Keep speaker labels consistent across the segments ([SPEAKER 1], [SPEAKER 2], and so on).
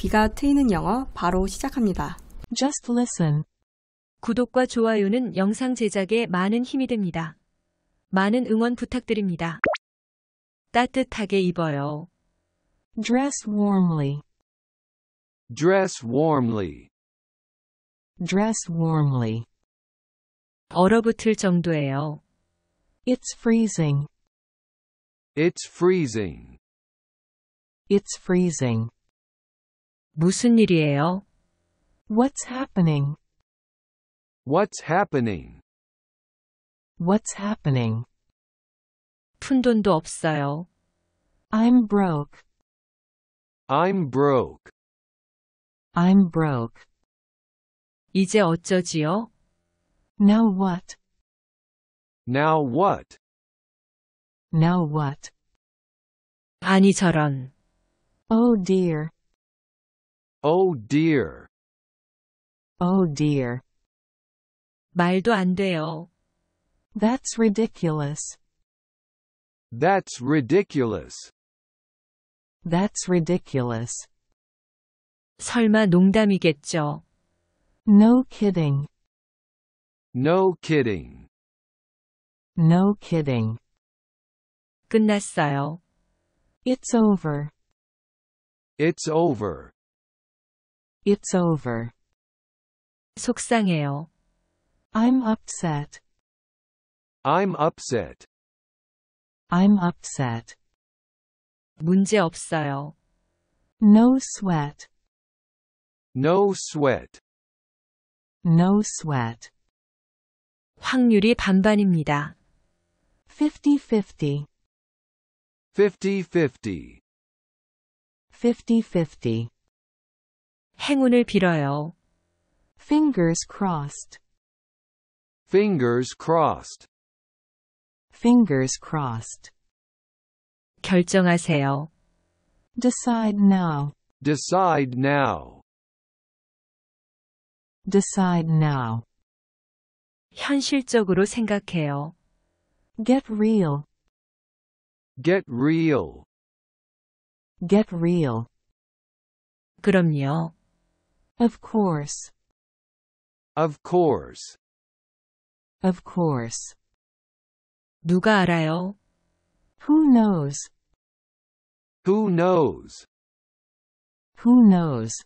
[SPEAKER 1] 귀가 트이는 영어 바로 시작합니다.
[SPEAKER 2] Just listen.
[SPEAKER 3] 구독과 좋아요는 영상 제작에 많은 힘이 됩니다. 많은 응원 부탁드립니다. 따뜻하게 입어요.
[SPEAKER 2] Dress warmly.
[SPEAKER 4] Dress warmly.
[SPEAKER 2] Dress warmly.
[SPEAKER 3] 얼어붙을 정도예요.
[SPEAKER 2] It's freezing.
[SPEAKER 4] It's freezing.
[SPEAKER 2] It's freezing.
[SPEAKER 3] 무슨 일이에요?
[SPEAKER 2] What's happening?
[SPEAKER 4] What's happening?
[SPEAKER 2] What's happening?
[SPEAKER 3] 푼돈도 없어요.
[SPEAKER 2] I'm broke.
[SPEAKER 4] I'm broke.
[SPEAKER 2] I'm broke.
[SPEAKER 3] 이제 어쩌지요?
[SPEAKER 2] Now what?
[SPEAKER 4] Now what?
[SPEAKER 2] Now what?
[SPEAKER 3] 아니 저런.
[SPEAKER 2] Oh dear.
[SPEAKER 4] Oh dear.
[SPEAKER 2] Oh dear.
[SPEAKER 3] 말도 안 돼요.
[SPEAKER 2] That's ridiculous.
[SPEAKER 4] That's ridiculous.
[SPEAKER 2] That's ridiculous.
[SPEAKER 3] 설마 농담이겠죠.
[SPEAKER 2] No kidding.
[SPEAKER 4] No kidding.
[SPEAKER 2] No kidding.
[SPEAKER 3] 끝났어요.
[SPEAKER 2] It's over.
[SPEAKER 4] It's over.
[SPEAKER 2] It's over.
[SPEAKER 3] 속상해요.
[SPEAKER 2] I'm upset.
[SPEAKER 4] I'm upset.
[SPEAKER 2] I'm upset.
[SPEAKER 3] 문제 없어요.
[SPEAKER 2] No sweat.
[SPEAKER 4] No sweat.
[SPEAKER 2] No sweat.
[SPEAKER 3] 확률이 반반입니다.
[SPEAKER 2] 50-50.
[SPEAKER 4] 50-50.
[SPEAKER 2] 50-50.
[SPEAKER 3] 행운을 빌어요.
[SPEAKER 2] Fingers crossed.
[SPEAKER 4] Fingers crossed.
[SPEAKER 2] Fingers crossed.
[SPEAKER 3] 결정하세요.
[SPEAKER 2] Decide now.
[SPEAKER 4] Decide now.
[SPEAKER 2] Decide now.
[SPEAKER 3] 현실적으로 생각해요.
[SPEAKER 2] Get real.
[SPEAKER 4] Get real.
[SPEAKER 2] Get real.
[SPEAKER 3] 그럼요.
[SPEAKER 2] Of course.
[SPEAKER 4] Of course.
[SPEAKER 2] Of course.
[SPEAKER 3] 누가 알아요?
[SPEAKER 2] Who knows?
[SPEAKER 4] Who knows?
[SPEAKER 2] Who knows?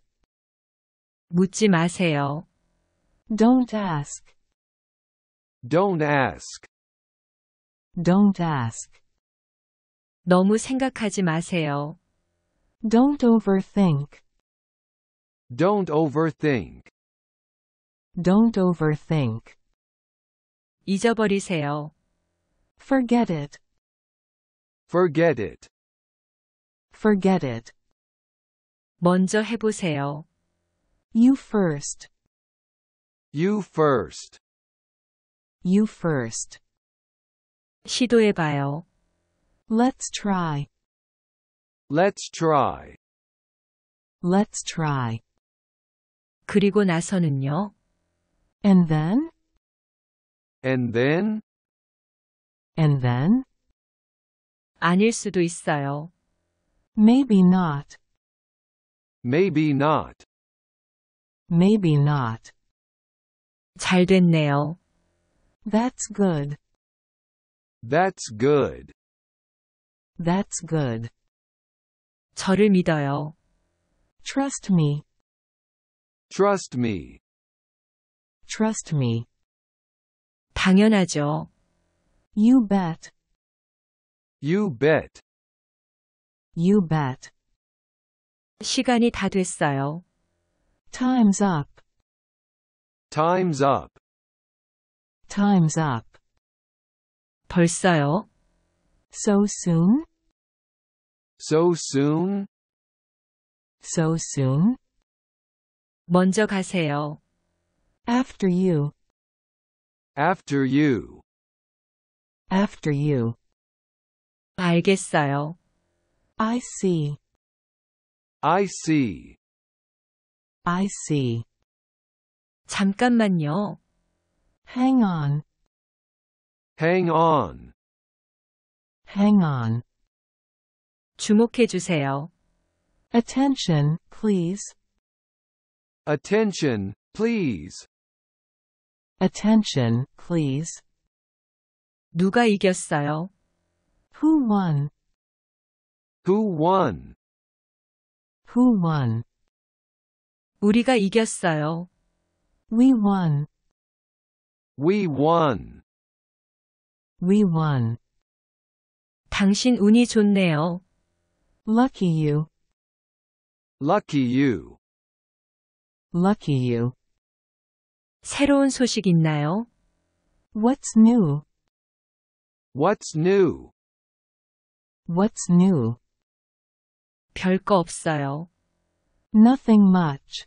[SPEAKER 3] 묻지 마세요.
[SPEAKER 2] Don't ask.
[SPEAKER 4] Don't ask.
[SPEAKER 2] Don't ask.
[SPEAKER 3] 너무 생각하지 마세요.
[SPEAKER 2] Don't overthink.
[SPEAKER 4] Don't overthink.
[SPEAKER 2] Don't overthink.
[SPEAKER 3] 잊어버리세요.
[SPEAKER 2] Forget it.
[SPEAKER 4] Forget it.
[SPEAKER 2] Forget it.
[SPEAKER 3] 먼저 해보세요.
[SPEAKER 2] You first.
[SPEAKER 4] You first.
[SPEAKER 2] You first.
[SPEAKER 3] 시도해봐요.
[SPEAKER 2] Let's try.
[SPEAKER 4] Let's try.
[SPEAKER 2] Let's try.
[SPEAKER 3] 그리고 나서는요.
[SPEAKER 2] And then?
[SPEAKER 4] And then?
[SPEAKER 2] And then?
[SPEAKER 3] 아닐 수도 있어요.
[SPEAKER 2] Maybe not.
[SPEAKER 4] Maybe not.
[SPEAKER 2] Maybe not.
[SPEAKER 3] 잘 됐네요.
[SPEAKER 2] That's good.
[SPEAKER 4] That's good.
[SPEAKER 2] That's good.
[SPEAKER 3] 저를 믿어요.
[SPEAKER 2] Trust me.
[SPEAKER 4] Trust me.
[SPEAKER 2] Trust me.
[SPEAKER 3] 당연하죠.
[SPEAKER 2] You bet.
[SPEAKER 4] You bet.
[SPEAKER 2] You bet.
[SPEAKER 3] 시간이 다 됐어요.
[SPEAKER 2] Time's up.
[SPEAKER 4] Time's up.
[SPEAKER 2] Time's up.
[SPEAKER 3] 벌써요?
[SPEAKER 2] So soon?
[SPEAKER 4] So soon?
[SPEAKER 2] So soon?
[SPEAKER 3] 먼저 가세요.
[SPEAKER 2] After you.
[SPEAKER 4] After you.
[SPEAKER 2] After you.
[SPEAKER 3] 알겠어요.
[SPEAKER 2] I see.
[SPEAKER 4] I see.
[SPEAKER 2] I see.
[SPEAKER 3] 잠깐만요.
[SPEAKER 2] Hang on.
[SPEAKER 4] Hang on.
[SPEAKER 2] Hang on.
[SPEAKER 3] 주목해 주세요.
[SPEAKER 2] Attention, please.
[SPEAKER 4] Attention, please.
[SPEAKER 2] Attention, please.
[SPEAKER 3] 누가 이겼어요?
[SPEAKER 2] Who won?
[SPEAKER 4] Who won?
[SPEAKER 2] Who won?
[SPEAKER 3] 우리가 이겼어요.
[SPEAKER 2] We won.
[SPEAKER 4] We won.
[SPEAKER 2] We won.
[SPEAKER 3] 당신 운이 좋네요.
[SPEAKER 2] Lucky you.
[SPEAKER 4] Lucky you.
[SPEAKER 2] Lucky you.
[SPEAKER 3] 새로운 소식 있나요?
[SPEAKER 2] What's new?
[SPEAKER 4] What's new?
[SPEAKER 2] What's new?
[SPEAKER 3] 별거 없어요.
[SPEAKER 2] Nothing much.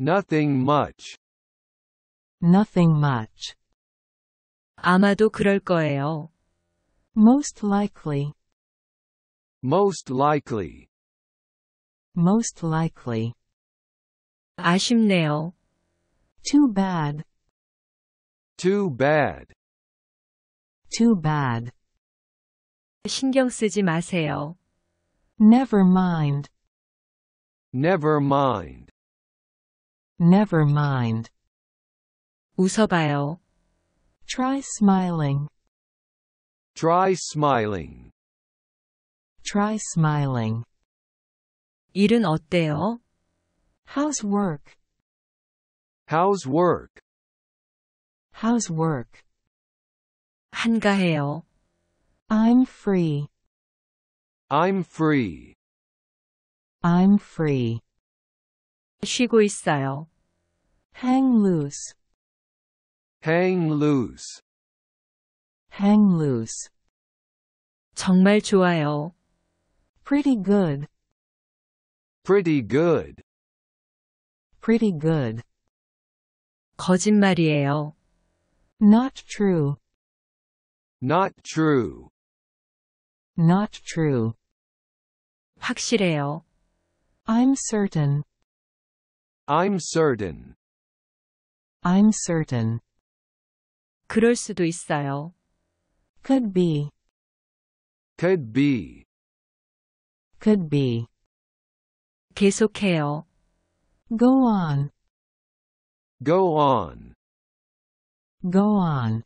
[SPEAKER 4] Nothing much.
[SPEAKER 2] Nothing much.
[SPEAKER 3] 아마도 그럴 거예요.
[SPEAKER 2] Most likely.
[SPEAKER 4] Most likely.
[SPEAKER 2] Most likely.
[SPEAKER 3] 아쉽네요.
[SPEAKER 2] Too bad.
[SPEAKER 4] Too bad.
[SPEAKER 2] Too bad.
[SPEAKER 3] 신경 쓰지 마세요.
[SPEAKER 2] Never mind.
[SPEAKER 4] Never mind.
[SPEAKER 2] Never mind.
[SPEAKER 3] 웃어봐요.
[SPEAKER 2] Try smiling.
[SPEAKER 4] Try smiling.
[SPEAKER 2] Try smiling.
[SPEAKER 3] 일은 어때요?
[SPEAKER 2] How's work?
[SPEAKER 4] How's work?
[SPEAKER 2] How's work?
[SPEAKER 3] 한가해요.
[SPEAKER 2] I'm free.
[SPEAKER 4] I'm free.
[SPEAKER 2] I'm free.
[SPEAKER 3] 쉬고 있어요.
[SPEAKER 2] Hang loose.
[SPEAKER 4] Hang loose.
[SPEAKER 2] Hang loose.
[SPEAKER 3] 정말 좋아요.
[SPEAKER 2] Pretty good.
[SPEAKER 4] Pretty good.
[SPEAKER 2] Pretty good.
[SPEAKER 3] 거짓말이에요.
[SPEAKER 2] Not true.
[SPEAKER 4] Not true.
[SPEAKER 2] Not true.
[SPEAKER 3] 확실해요.
[SPEAKER 2] I'm certain.
[SPEAKER 4] I'm certain.
[SPEAKER 2] I'm certain.
[SPEAKER 3] 그럴 수도 있어요.
[SPEAKER 2] Could be.
[SPEAKER 4] Could be.
[SPEAKER 2] Could be.
[SPEAKER 3] 계속해요.
[SPEAKER 2] Go on.
[SPEAKER 4] Go on.
[SPEAKER 2] Go on.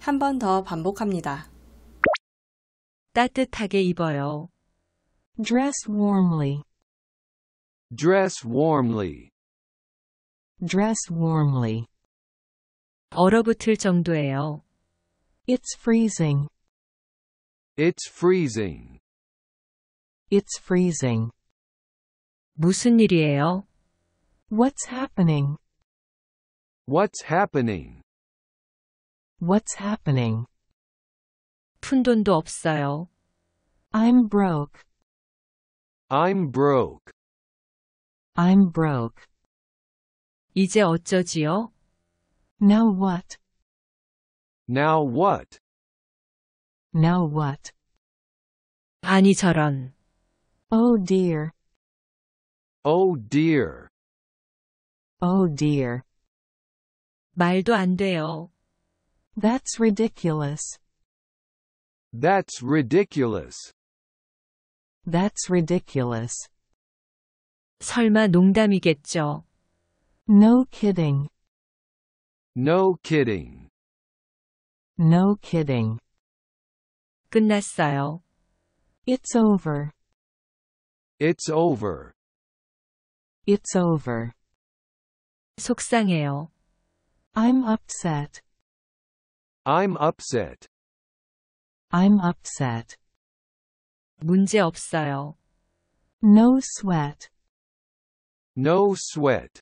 [SPEAKER 1] 한 번 더 반복합니다.
[SPEAKER 3] 따뜻하게 입어요.
[SPEAKER 2] Dress warmly.
[SPEAKER 4] Dress warmly.
[SPEAKER 2] Dress warmly.
[SPEAKER 3] 얼어붙을 정도예요.
[SPEAKER 2] It's freezing.
[SPEAKER 4] It's freezing.
[SPEAKER 2] It's freezing.
[SPEAKER 3] 무슨 일이에요?
[SPEAKER 2] What's happening?
[SPEAKER 4] What's happening?
[SPEAKER 2] What's happening?
[SPEAKER 3] 푼돈도 없어요.
[SPEAKER 2] I'm broke.
[SPEAKER 4] I'm broke.
[SPEAKER 2] I'm broke.
[SPEAKER 3] 이제 어쩌지요?
[SPEAKER 2] Now what?
[SPEAKER 4] Now what?
[SPEAKER 2] Now what?
[SPEAKER 3] 아니 저런.
[SPEAKER 2] Oh dear.
[SPEAKER 4] Oh dear.
[SPEAKER 2] Oh dear.
[SPEAKER 3] 말도 안 돼요.
[SPEAKER 2] That's ridiculous.
[SPEAKER 4] That's ridiculous.
[SPEAKER 2] That's ridiculous.
[SPEAKER 3] 설마 농담이겠죠.
[SPEAKER 2] No kidding.
[SPEAKER 4] No kidding.
[SPEAKER 2] No kidding.
[SPEAKER 3] 끝났어요.
[SPEAKER 2] It's over.
[SPEAKER 4] It's over.
[SPEAKER 2] It's over.
[SPEAKER 3] 속상해요.
[SPEAKER 2] I'm upset.
[SPEAKER 4] I'm upset.
[SPEAKER 2] I'm upset.
[SPEAKER 3] 문제 없어요.
[SPEAKER 2] No sweat.
[SPEAKER 4] No sweat.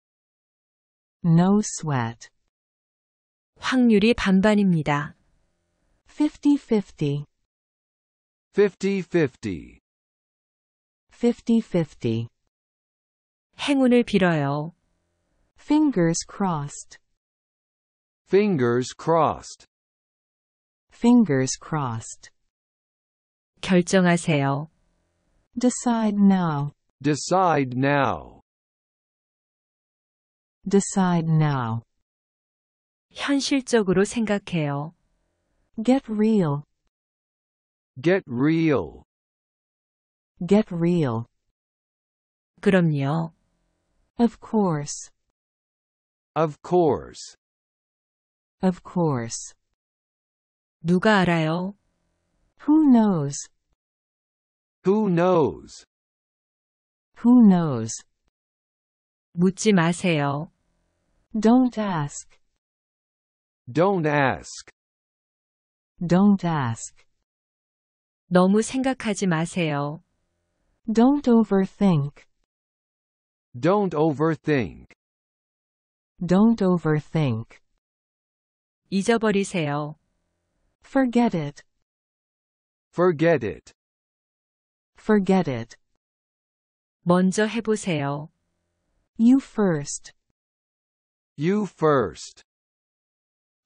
[SPEAKER 2] No sweat.
[SPEAKER 3] 확률이 반반입니다.
[SPEAKER 2] 50-50.
[SPEAKER 4] 50-50.
[SPEAKER 2] 50-50.
[SPEAKER 3] 행운을 빌어요.
[SPEAKER 2] Fingers crossed.
[SPEAKER 4] Fingers crossed.
[SPEAKER 2] Fingers crossed.
[SPEAKER 3] 결정하세요.
[SPEAKER 2] Decide now.
[SPEAKER 4] Decide now.
[SPEAKER 2] Decide now.
[SPEAKER 3] 현실적으로 생각해요.
[SPEAKER 2] Get real.
[SPEAKER 4] Get real.
[SPEAKER 2] Get real.
[SPEAKER 3] 그럼요.
[SPEAKER 2] Of course.
[SPEAKER 4] Of course.
[SPEAKER 2] Of course.
[SPEAKER 3] 누가 알아요?
[SPEAKER 2] Who knows?
[SPEAKER 4] Who knows?
[SPEAKER 2] Who knows?
[SPEAKER 3] 묻지 마세요.
[SPEAKER 2] Don't ask.
[SPEAKER 4] Don't ask.
[SPEAKER 2] Don't ask.
[SPEAKER 3] 너무 생각하지 마세요.
[SPEAKER 2] Don't overthink.
[SPEAKER 4] Don't overthink.
[SPEAKER 2] Don't overthink.
[SPEAKER 3] 잊어버리세요.
[SPEAKER 2] Forget it.
[SPEAKER 4] Forget it.
[SPEAKER 2] Forget it.
[SPEAKER 3] 먼저 해보세요.
[SPEAKER 2] You first.
[SPEAKER 4] You first.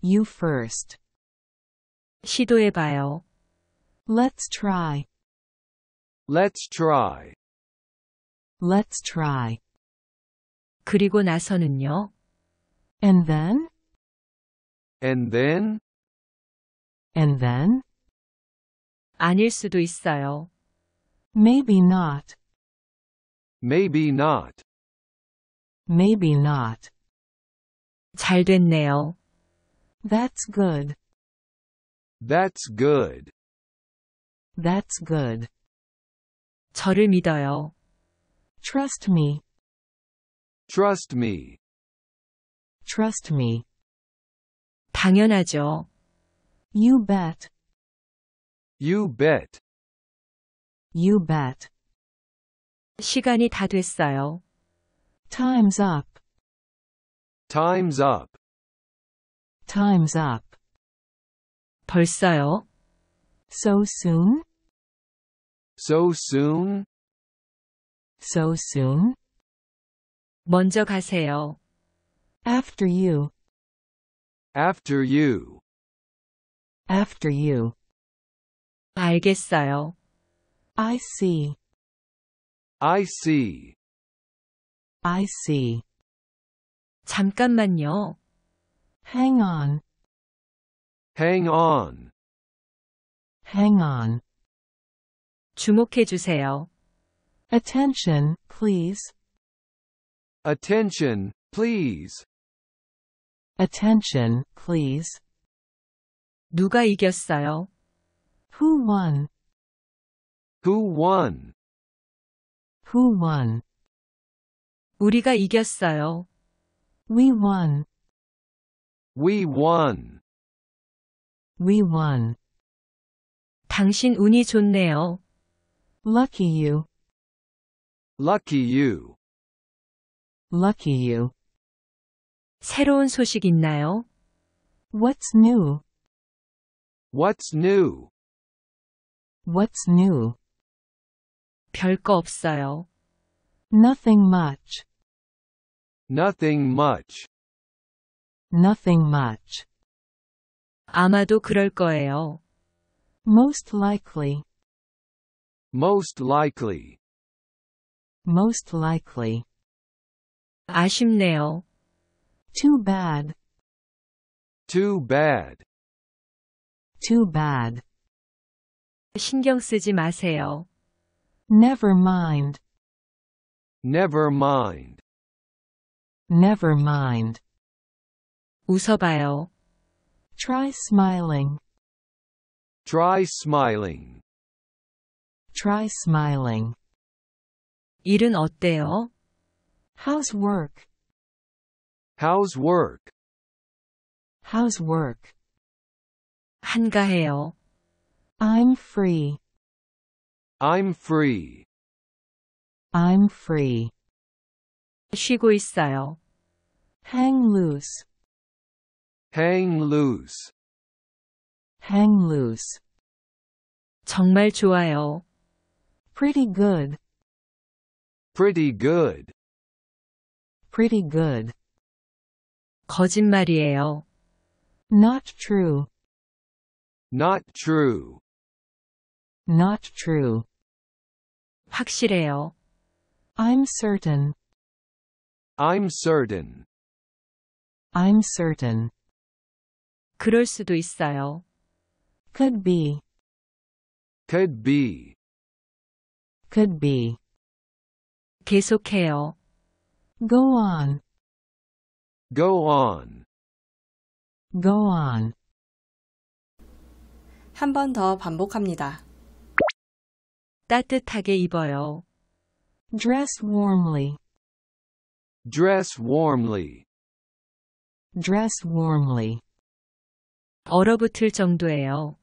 [SPEAKER 2] You first.
[SPEAKER 3] 시도해봐요.
[SPEAKER 2] Let's try.
[SPEAKER 4] Let's try.
[SPEAKER 2] Let's try.
[SPEAKER 3] 그리고 나서는요.
[SPEAKER 2] And then?
[SPEAKER 4] And then?
[SPEAKER 2] And then?
[SPEAKER 3] 아닐 수도 있어요.
[SPEAKER 2] Maybe not.
[SPEAKER 4] Maybe not.
[SPEAKER 2] Maybe not.
[SPEAKER 3] 잘 됐네요.
[SPEAKER 2] That's good.
[SPEAKER 4] That's good.
[SPEAKER 2] That's good.
[SPEAKER 3] 저를 믿어요.
[SPEAKER 2] Trust me.
[SPEAKER 4] Trust me.
[SPEAKER 2] Trust me.
[SPEAKER 3] 당연하죠.
[SPEAKER 2] You bet.
[SPEAKER 4] You bet.
[SPEAKER 2] You bet.
[SPEAKER 3] 시간이 다 됐어요.
[SPEAKER 2] Time's up.
[SPEAKER 4] Time's up.
[SPEAKER 2] Time's up.
[SPEAKER 3] 벌써요?
[SPEAKER 2] So soon?
[SPEAKER 4] So soon?
[SPEAKER 2] So soon?
[SPEAKER 3] 먼저 가세요.
[SPEAKER 2] After you.
[SPEAKER 4] After you.
[SPEAKER 2] After you.
[SPEAKER 3] 알겠어요.
[SPEAKER 2] I see.
[SPEAKER 4] I see.
[SPEAKER 2] I see.
[SPEAKER 3] 잠깐만요.
[SPEAKER 2] Hang on.
[SPEAKER 4] Hang on.
[SPEAKER 2] Hang on.
[SPEAKER 3] 주목해 주세요.
[SPEAKER 2] Attention, please.
[SPEAKER 4] Attention, please.
[SPEAKER 2] Attention, please.
[SPEAKER 3] 누가 이겼어요?
[SPEAKER 2] Who won?
[SPEAKER 4] Who won?
[SPEAKER 2] Who won?
[SPEAKER 3] 우리가 이겼어요.
[SPEAKER 2] We won.
[SPEAKER 4] We won.
[SPEAKER 2] We won.
[SPEAKER 3] 당신 운이 좋네요.
[SPEAKER 2] Lucky you.
[SPEAKER 4] Lucky you.
[SPEAKER 2] Lucky you.
[SPEAKER 3] 새로운 소식 있나요?
[SPEAKER 2] What's new?
[SPEAKER 4] What's new?
[SPEAKER 2] What's new?
[SPEAKER 3] 별거 없어요.
[SPEAKER 2] Nothing much.
[SPEAKER 4] Nothing much.
[SPEAKER 2] Nothing much.
[SPEAKER 3] 아마도 그럴 거예요.
[SPEAKER 2] Most likely.
[SPEAKER 4] Most likely.
[SPEAKER 2] Most likely.
[SPEAKER 3] 아쉽네요.
[SPEAKER 2] Too bad.
[SPEAKER 4] Too bad.
[SPEAKER 2] Too bad.
[SPEAKER 3] 신경 쓰지 마세요.
[SPEAKER 2] Never mind.
[SPEAKER 4] Never mind.
[SPEAKER 2] Never mind.
[SPEAKER 3] 웃어봐요.
[SPEAKER 2] Try smiling.
[SPEAKER 4] Try smiling.
[SPEAKER 2] Try smiling.
[SPEAKER 3] 일은 어때요?
[SPEAKER 2] How's work?
[SPEAKER 4] How's work?
[SPEAKER 2] How's work?
[SPEAKER 3] 한가해요.
[SPEAKER 2] I'm free.
[SPEAKER 4] I'm free.
[SPEAKER 2] I'm free.
[SPEAKER 3] 쉬고 있어요.
[SPEAKER 2] Hang loose.
[SPEAKER 4] Hang loose.
[SPEAKER 2] Hang loose.
[SPEAKER 3] 정말 좋아요.
[SPEAKER 2] Pretty good.
[SPEAKER 4] Pretty good.
[SPEAKER 2] Pretty good.
[SPEAKER 3] 거짓말이에요.
[SPEAKER 2] Not true.
[SPEAKER 4] Not true.
[SPEAKER 2] Not true.
[SPEAKER 3] 확실해요.
[SPEAKER 2] I'm certain.
[SPEAKER 4] I'm certain.
[SPEAKER 2] I'm certain.
[SPEAKER 3] 그럴 수도 있어요.
[SPEAKER 2] Could be.
[SPEAKER 4] Could be.
[SPEAKER 2] Could be.
[SPEAKER 3] 계속해요.
[SPEAKER 2] Go on.
[SPEAKER 4] Go on.
[SPEAKER 2] Go on.
[SPEAKER 1] 한 번 더 반복합니다.
[SPEAKER 3] 따뜻하게 입어요.
[SPEAKER 2] Dress warmly.
[SPEAKER 4] Dress warmly.
[SPEAKER 2] Dress warmly.
[SPEAKER 3] 얼어붙을 정도예요.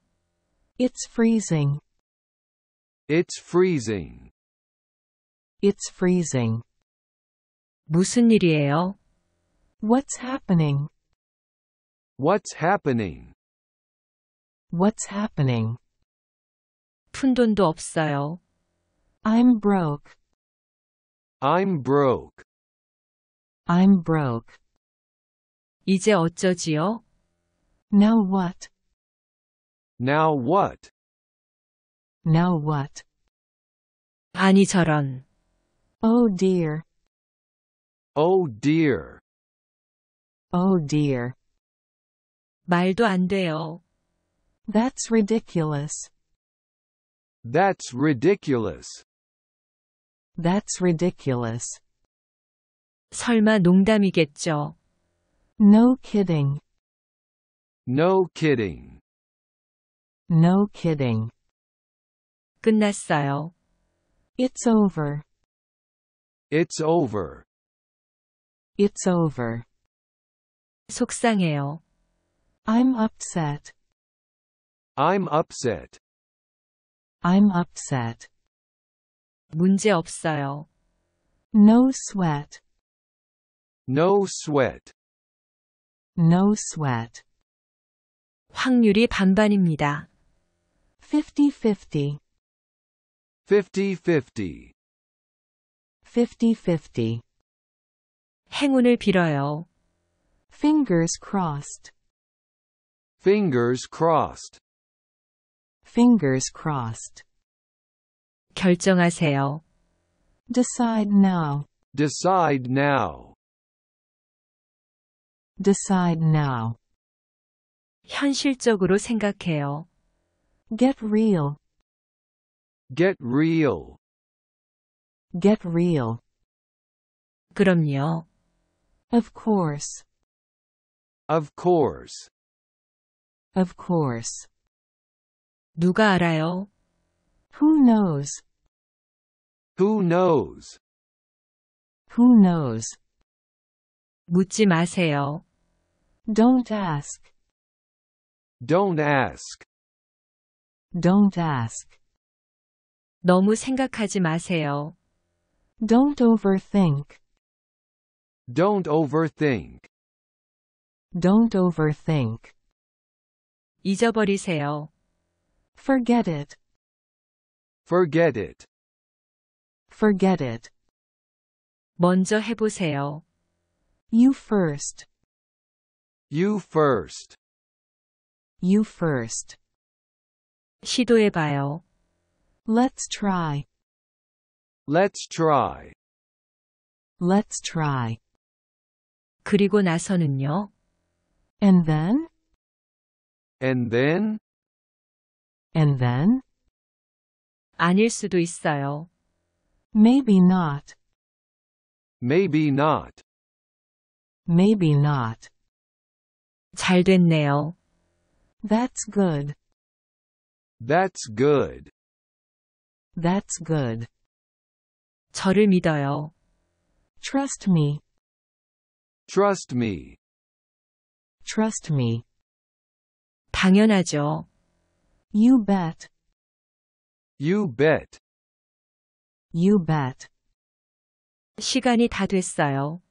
[SPEAKER 2] It's freezing.
[SPEAKER 4] It's freezing.
[SPEAKER 2] It's freezing.
[SPEAKER 3] 무슨 일이에요?
[SPEAKER 2] What's happening?
[SPEAKER 4] What's happening?
[SPEAKER 2] What's happening?
[SPEAKER 3] 푼돈도 없어요.
[SPEAKER 2] I'm broke.
[SPEAKER 4] I'm broke.
[SPEAKER 2] I'm broke.
[SPEAKER 3] 이제 어쩌지요?
[SPEAKER 2] Now what?
[SPEAKER 4] Now what?
[SPEAKER 2] Now what?
[SPEAKER 3] 아니 저런.
[SPEAKER 2] Oh dear.
[SPEAKER 4] Oh dear.
[SPEAKER 2] Oh dear.
[SPEAKER 3] 말도 안 돼요.
[SPEAKER 2] That's ridiculous.
[SPEAKER 4] That's ridiculous.
[SPEAKER 2] That's ridiculous.
[SPEAKER 3] 설마 농담이겠죠.
[SPEAKER 2] No kidding.
[SPEAKER 4] No kidding.
[SPEAKER 2] No kidding.
[SPEAKER 3] 끝났어요.
[SPEAKER 2] It's over.
[SPEAKER 4] It's over.
[SPEAKER 2] It's over.
[SPEAKER 3] 속상해요.
[SPEAKER 2] I'm upset.
[SPEAKER 4] I'm upset.
[SPEAKER 2] I'm upset.
[SPEAKER 3] 문제 없어요.
[SPEAKER 2] No sweat.
[SPEAKER 4] No sweat.
[SPEAKER 2] No sweat.
[SPEAKER 3] 확률이 반반입니다.
[SPEAKER 2] 50-50.
[SPEAKER 4] 50-50.
[SPEAKER 2] 50-50.
[SPEAKER 3] 행운을 빌어요.
[SPEAKER 2] Fingers crossed.
[SPEAKER 4] Fingers crossed.
[SPEAKER 2] Fingers crossed.
[SPEAKER 3] 결정하세요.
[SPEAKER 2] Decide now.
[SPEAKER 4] Decide now.
[SPEAKER 2] Decide now.
[SPEAKER 3] 현실적으로 생각해요.
[SPEAKER 2] Get real.
[SPEAKER 4] Get real.
[SPEAKER 2] Get real.
[SPEAKER 3] 그럼요.
[SPEAKER 2] Of course.
[SPEAKER 4] Of course.
[SPEAKER 2] Of course.
[SPEAKER 3] 누가 알아요?
[SPEAKER 2] Who knows?
[SPEAKER 4] Who knows?
[SPEAKER 2] Who knows?
[SPEAKER 3] 묻지 마세요.
[SPEAKER 2] Don't ask.
[SPEAKER 4] Don't ask.
[SPEAKER 2] Don't ask.
[SPEAKER 3] 너무 생각하지 마세요.
[SPEAKER 2] Don't overthink.
[SPEAKER 4] Don't overthink.
[SPEAKER 2] Don't overthink.
[SPEAKER 3] 잊어버리세요.
[SPEAKER 2] Forget it.
[SPEAKER 4] Forget it.
[SPEAKER 2] Forget it.
[SPEAKER 3] 먼저 해보세요.
[SPEAKER 2] You first.
[SPEAKER 4] You first.
[SPEAKER 2] You first.
[SPEAKER 3] 시도해봐요.
[SPEAKER 2] Let's try.
[SPEAKER 4] Let's try.
[SPEAKER 2] Let's try.
[SPEAKER 3] 그리고 나서는요.
[SPEAKER 2] And then?
[SPEAKER 4] And then?
[SPEAKER 2] And then?
[SPEAKER 3] 아닐 수도 있어요.
[SPEAKER 2] Maybe not.
[SPEAKER 4] Maybe not.
[SPEAKER 2] Maybe not.
[SPEAKER 3] 잘 됐네요.
[SPEAKER 2] That's good.
[SPEAKER 4] That's good.
[SPEAKER 2] That's good.
[SPEAKER 3] 저를 믿어요.
[SPEAKER 2] Trust me.
[SPEAKER 4] Trust me.
[SPEAKER 2] Trust me.
[SPEAKER 3] 당연하죠.
[SPEAKER 2] You bet.
[SPEAKER 4] You bet.
[SPEAKER 2] You bet.
[SPEAKER 3] 시간이 다 됐어요.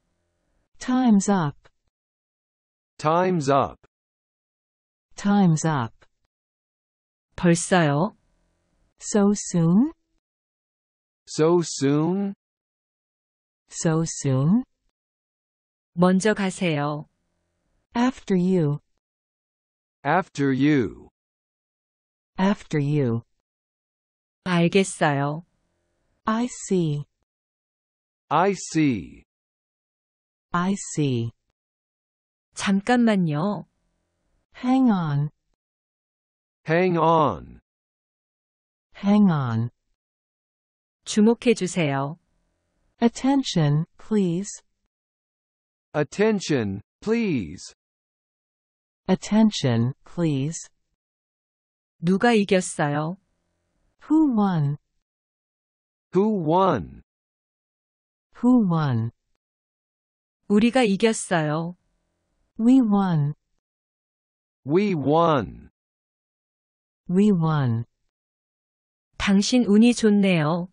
[SPEAKER 2] Time's up.
[SPEAKER 4] Time's up.
[SPEAKER 2] Time's up.
[SPEAKER 3] 벌써요?
[SPEAKER 2] So soon?
[SPEAKER 4] So soon?
[SPEAKER 2] So soon?
[SPEAKER 3] 먼저 가세요.
[SPEAKER 2] After you.
[SPEAKER 4] After you.
[SPEAKER 2] After you.
[SPEAKER 3] 알겠어요.
[SPEAKER 2] I see.
[SPEAKER 4] I see.
[SPEAKER 2] I see.
[SPEAKER 3] 잠깐만요.
[SPEAKER 2] Hang on.
[SPEAKER 4] Hang on.
[SPEAKER 2] Hang on.
[SPEAKER 3] 주목해 주세요.
[SPEAKER 2] Attention, please.
[SPEAKER 4] Attention, please.
[SPEAKER 2] Attention, please.
[SPEAKER 3] 누가 이겼어요?
[SPEAKER 2] Who won?
[SPEAKER 4] Who won?
[SPEAKER 2] Who won?
[SPEAKER 3] 우리가 이겼어요.
[SPEAKER 2] We won.
[SPEAKER 4] We won.
[SPEAKER 2] We won.
[SPEAKER 3] 당신 운이 좋네요.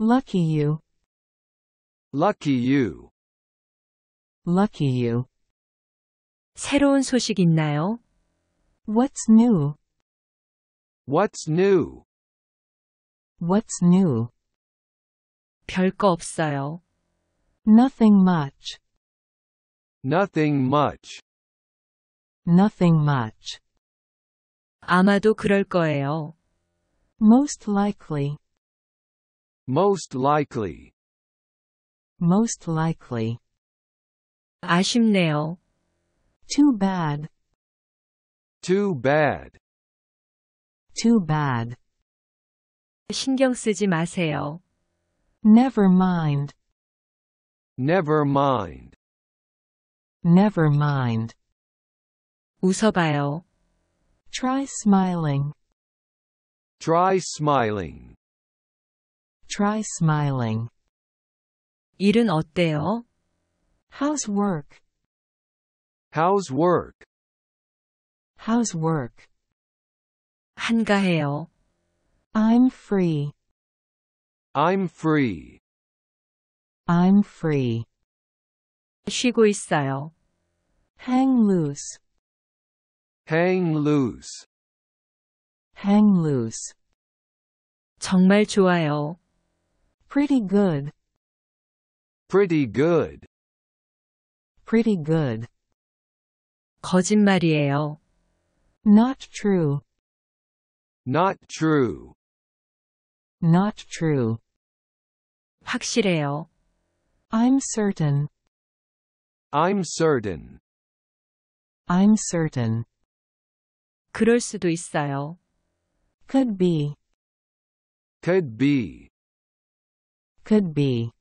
[SPEAKER 2] Lucky you.
[SPEAKER 4] Lucky you.
[SPEAKER 2] Lucky you.
[SPEAKER 3] 새로운 소식 있나요?
[SPEAKER 2] What's new?
[SPEAKER 4] What's new?
[SPEAKER 2] What's new?
[SPEAKER 3] 별거 없어요.
[SPEAKER 2] Nothing much.
[SPEAKER 4] Nothing much.
[SPEAKER 2] Nothing much.
[SPEAKER 3] 아마도 그럴 거예요.
[SPEAKER 2] Most likely.
[SPEAKER 4] Most likely.
[SPEAKER 2] Most likely.
[SPEAKER 3] 아쉽네요.
[SPEAKER 2] Too bad.
[SPEAKER 4] Too bad.
[SPEAKER 2] Too bad.
[SPEAKER 3] 신경 쓰지 마세요.
[SPEAKER 2] Never mind.
[SPEAKER 4] Never mind.
[SPEAKER 2] Never mind.
[SPEAKER 3] 웃어봐요.
[SPEAKER 2] Try smiling.
[SPEAKER 4] Try smiling.
[SPEAKER 2] Try smiling.
[SPEAKER 3] 일은 어때요?
[SPEAKER 2] How's work?
[SPEAKER 4] How's work?
[SPEAKER 2] How's work?
[SPEAKER 3] 한가해요.
[SPEAKER 2] I'm free.
[SPEAKER 4] I'm free.
[SPEAKER 2] I'm free.
[SPEAKER 3] 쉬고 있어요.
[SPEAKER 2] Hang loose.
[SPEAKER 4] Hang loose.
[SPEAKER 2] Hang loose.
[SPEAKER 3] 정말 좋아요.
[SPEAKER 2] Pretty good.
[SPEAKER 4] Pretty good.
[SPEAKER 2] Pretty good.
[SPEAKER 3] 거짓말이에요.
[SPEAKER 2] Not true.
[SPEAKER 4] Not true.
[SPEAKER 2] Not true.
[SPEAKER 3] 확실해요.
[SPEAKER 2] I'm certain.
[SPEAKER 4] I'm certain.
[SPEAKER 2] I'm certain.
[SPEAKER 3] 그럴 수도 있어요.
[SPEAKER 2] Could be.
[SPEAKER 4] Could be.
[SPEAKER 2] Could be.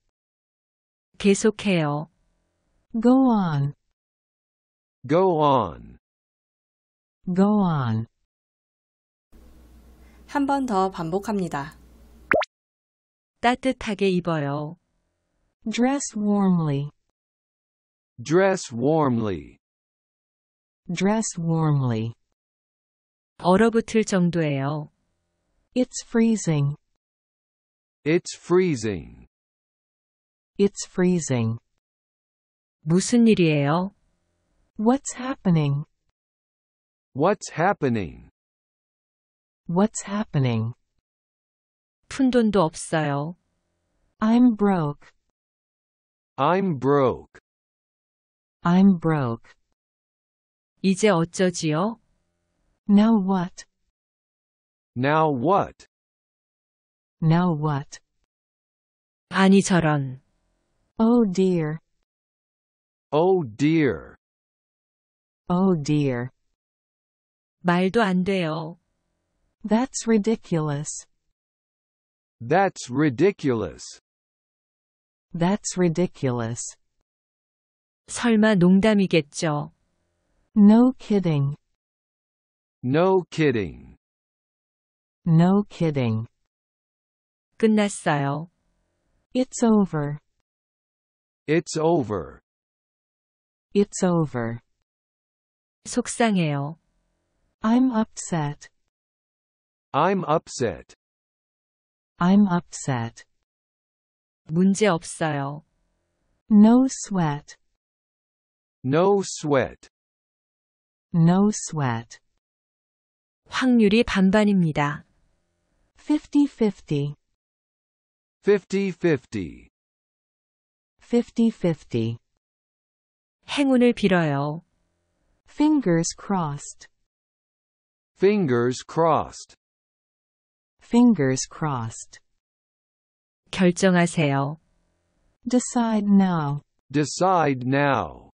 [SPEAKER 3] 계속해요.
[SPEAKER 2] Go on.
[SPEAKER 4] Go on.
[SPEAKER 2] Go on.
[SPEAKER 1] 한 번 더 반복합니다.
[SPEAKER 3] 따뜻하게 입어요.
[SPEAKER 2] Dress warmly.
[SPEAKER 4] Dress warmly.
[SPEAKER 2] Dress warmly.
[SPEAKER 3] 얼어붙을 정도예요.
[SPEAKER 2] It's freezing.
[SPEAKER 4] It's freezing.
[SPEAKER 2] It's freezing.
[SPEAKER 3] 무슨 일이에요?
[SPEAKER 2] What's happening?
[SPEAKER 4] What's happening?
[SPEAKER 2] What's happening?
[SPEAKER 3] 푼돈도 없어요.
[SPEAKER 2] I'm broke.
[SPEAKER 4] I'm broke.
[SPEAKER 2] I'm broke.
[SPEAKER 3] 이제 어쩌지요?
[SPEAKER 2] Now what?
[SPEAKER 4] Now what?
[SPEAKER 2] Now what?
[SPEAKER 3] 아니 저런.
[SPEAKER 2] Oh dear.
[SPEAKER 4] Oh dear.
[SPEAKER 2] Oh dear.
[SPEAKER 3] 말도 안 돼요.
[SPEAKER 2] That's ridiculous.
[SPEAKER 4] That's ridiculous.
[SPEAKER 2] That's ridiculous.
[SPEAKER 3] 설마 농담이겠죠.
[SPEAKER 2] No kidding.
[SPEAKER 4] No kidding.
[SPEAKER 2] No kidding.
[SPEAKER 3] 끝났어요.
[SPEAKER 2] It's over.
[SPEAKER 4] It's over.
[SPEAKER 2] It's over.
[SPEAKER 3] 속상해요.
[SPEAKER 2] I'm upset.
[SPEAKER 4] I'm upset.
[SPEAKER 2] I'm upset.
[SPEAKER 3] 문제 없어요.
[SPEAKER 2] No sweat.
[SPEAKER 4] No sweat.
[SPEAKER 2] No sweat.
[SPEAKER 3] 확률이 반반입니다.
[SPEAKER 2] 50-50.
[SPEAKER 4] 50-50.
[SPEAKER 2] 50-50.
[SPEAKER 3] 행운을 빌어요.
[SPEAKER 2] Fingers crossed.
[SPEAKER 4] Fingers crossed.
[SPEAKER 2] Fingers crossed.
[SPEAKER 3] 결정하세요.
[SPEAKER 2] Decide now.
[SPEAKER 4] Decide now.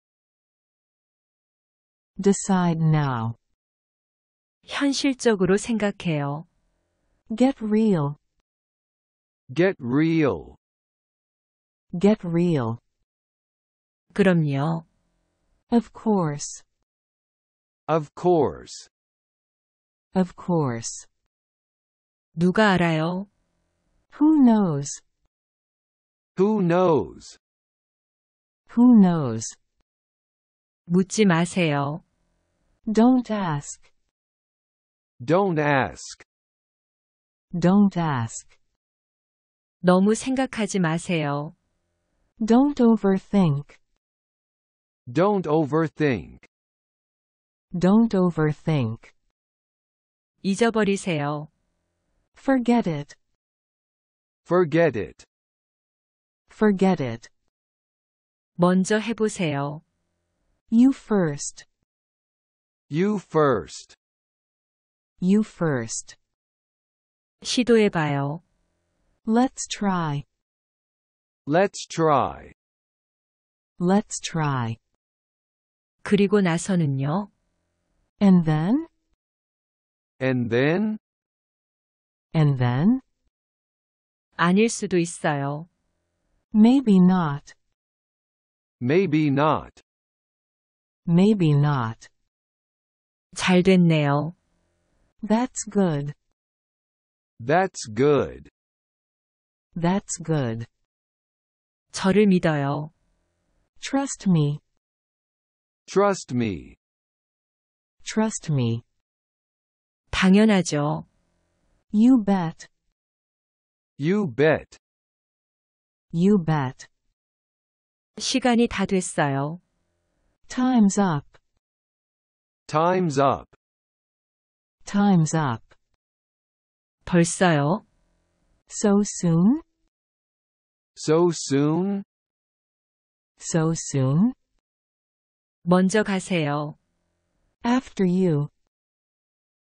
[SPEAKER 2] Decide now.
[SPEAKER 3] 현실적으로 생각해요.
[SPEAKER 2] Get real.
[SPEAKER 4] Get real.
[SPEAKER 2] Get real.
[SPEAKER 3] 그럼요.
[SPEAKER 2] Of course.
[SPEAKER 4] Of course.
[SPEAKER 2] Of course.
[SPEAKER 3] 누가 알아요?
[SPEAKER 2] Who knows?
[SPEAKER 4] Who knows?
[SPEAKER 2] Who knows?
[SPEAKER 3] 묻지 마세요.
[SPEAKER 2] Don't ask.
[SPEAKER 4] Don't ask.
[SPEAKER 2] Don't ask.
[SPEAKER 3] 너무 생각하지 마세요.
[SPEAKER 2] Don't overthink.
[SPEAKER 4] Don't overthink.
[SPEAKER 2] Don't overthink.
[SPEAKER 3] 잊어버리세요.
[SPEAKER 2] Forget it.
[SPEAKER 4] Forget it.
[SPEAKER 2] Forget it.
[SPEAKER 3] 먼저 해보세요.
[SPEAKER 2] You first.
[SPEAKER 4] You first.
[SPEAKER 2] You first.
[SPEAKER 3] 시도해봐요.
[SPEAKER 2] Let's try.
[SPEAKER 4] Let's try.
[SPEAKER 2] Let's try.
[SPEAKER 3] 그리고 나서는요.
[SPEAKER 2] And then?
[SPEAKER 4] And then?
[SPEAKER 2] And then?
[SPEAKER 3] 아닐 수도 있어요.
[SPEAKER 2] Maybe not.
[SPEAKER 4] Maybe not.
[SPEAKER 2] Maybe not.
[SPEAKER 3] 잘 됐네요.
[SPEAKER 2] That's good.
[SPEAKER 4] That's good.
[SPEAKER 2] That's good.
[SPEAKER 3] 저를 믿어요.
[SPEAKER 2] Trust me.
[SPEAKER 4] Trust me.
[SPEAKER 2] Trust me.
[SPEAKER 3] 당연하죠.
[SPEAKER 2] You bet.
[SPEAKER 4] You bet.
[SPEAKER 2] You bet.
[SPEAKER 3] 시간이 다 됐어요.
[SPEAKER 2] Time's up.
[SPEAKER 4] Time's up.
[SPEAKER 2] Time's up.
[SPEAKER 3] 벌써요?
[SPEAKER 2] So soon?
[SPEAKER 4] So soon?
[SPEAKER 2] So soon?
[SPEAKER 3] 먼저 가세요.
[SPEAKER 2] After you.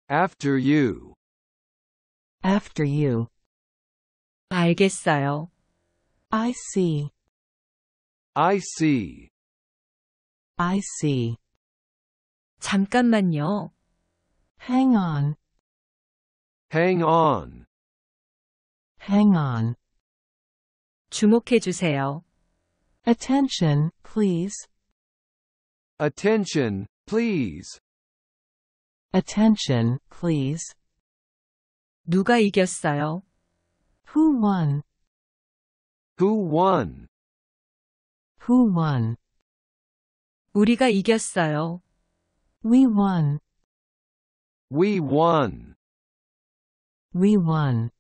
[SPEAKER 4] After you.
[SPEAKER 2] After you.
[SPEAKER 3] 알겠어요.
[SPEAKER 2] I see.
[SPEAKER 4] I see.
[SPEAKER 2] I see.
[SPEAKER 3] 잠깐만요.
[SPEAKER 2] Hang on.
[SPEAKER 4] Hang on.
[SPEAKER 2] Hang on.
[SPEAKER 3] 주목해 주세요.
[SPEAKER 2] Attention, please.
[SPEAKER 4] Attention, please.
[SPEAKER 2] Attention, please.
[SPEAKER 3] 누가 이겼어요?
[SPEAKER 2] Who won?
[SPEAKER 4] Who won?
[SPEAKER 2] Who won?
[SPEAKER 3] 우리가 이겼어요.
[SPEAKER 2] We won.
[SPEAKER 4] We won.
[SPEAKER 2] We won.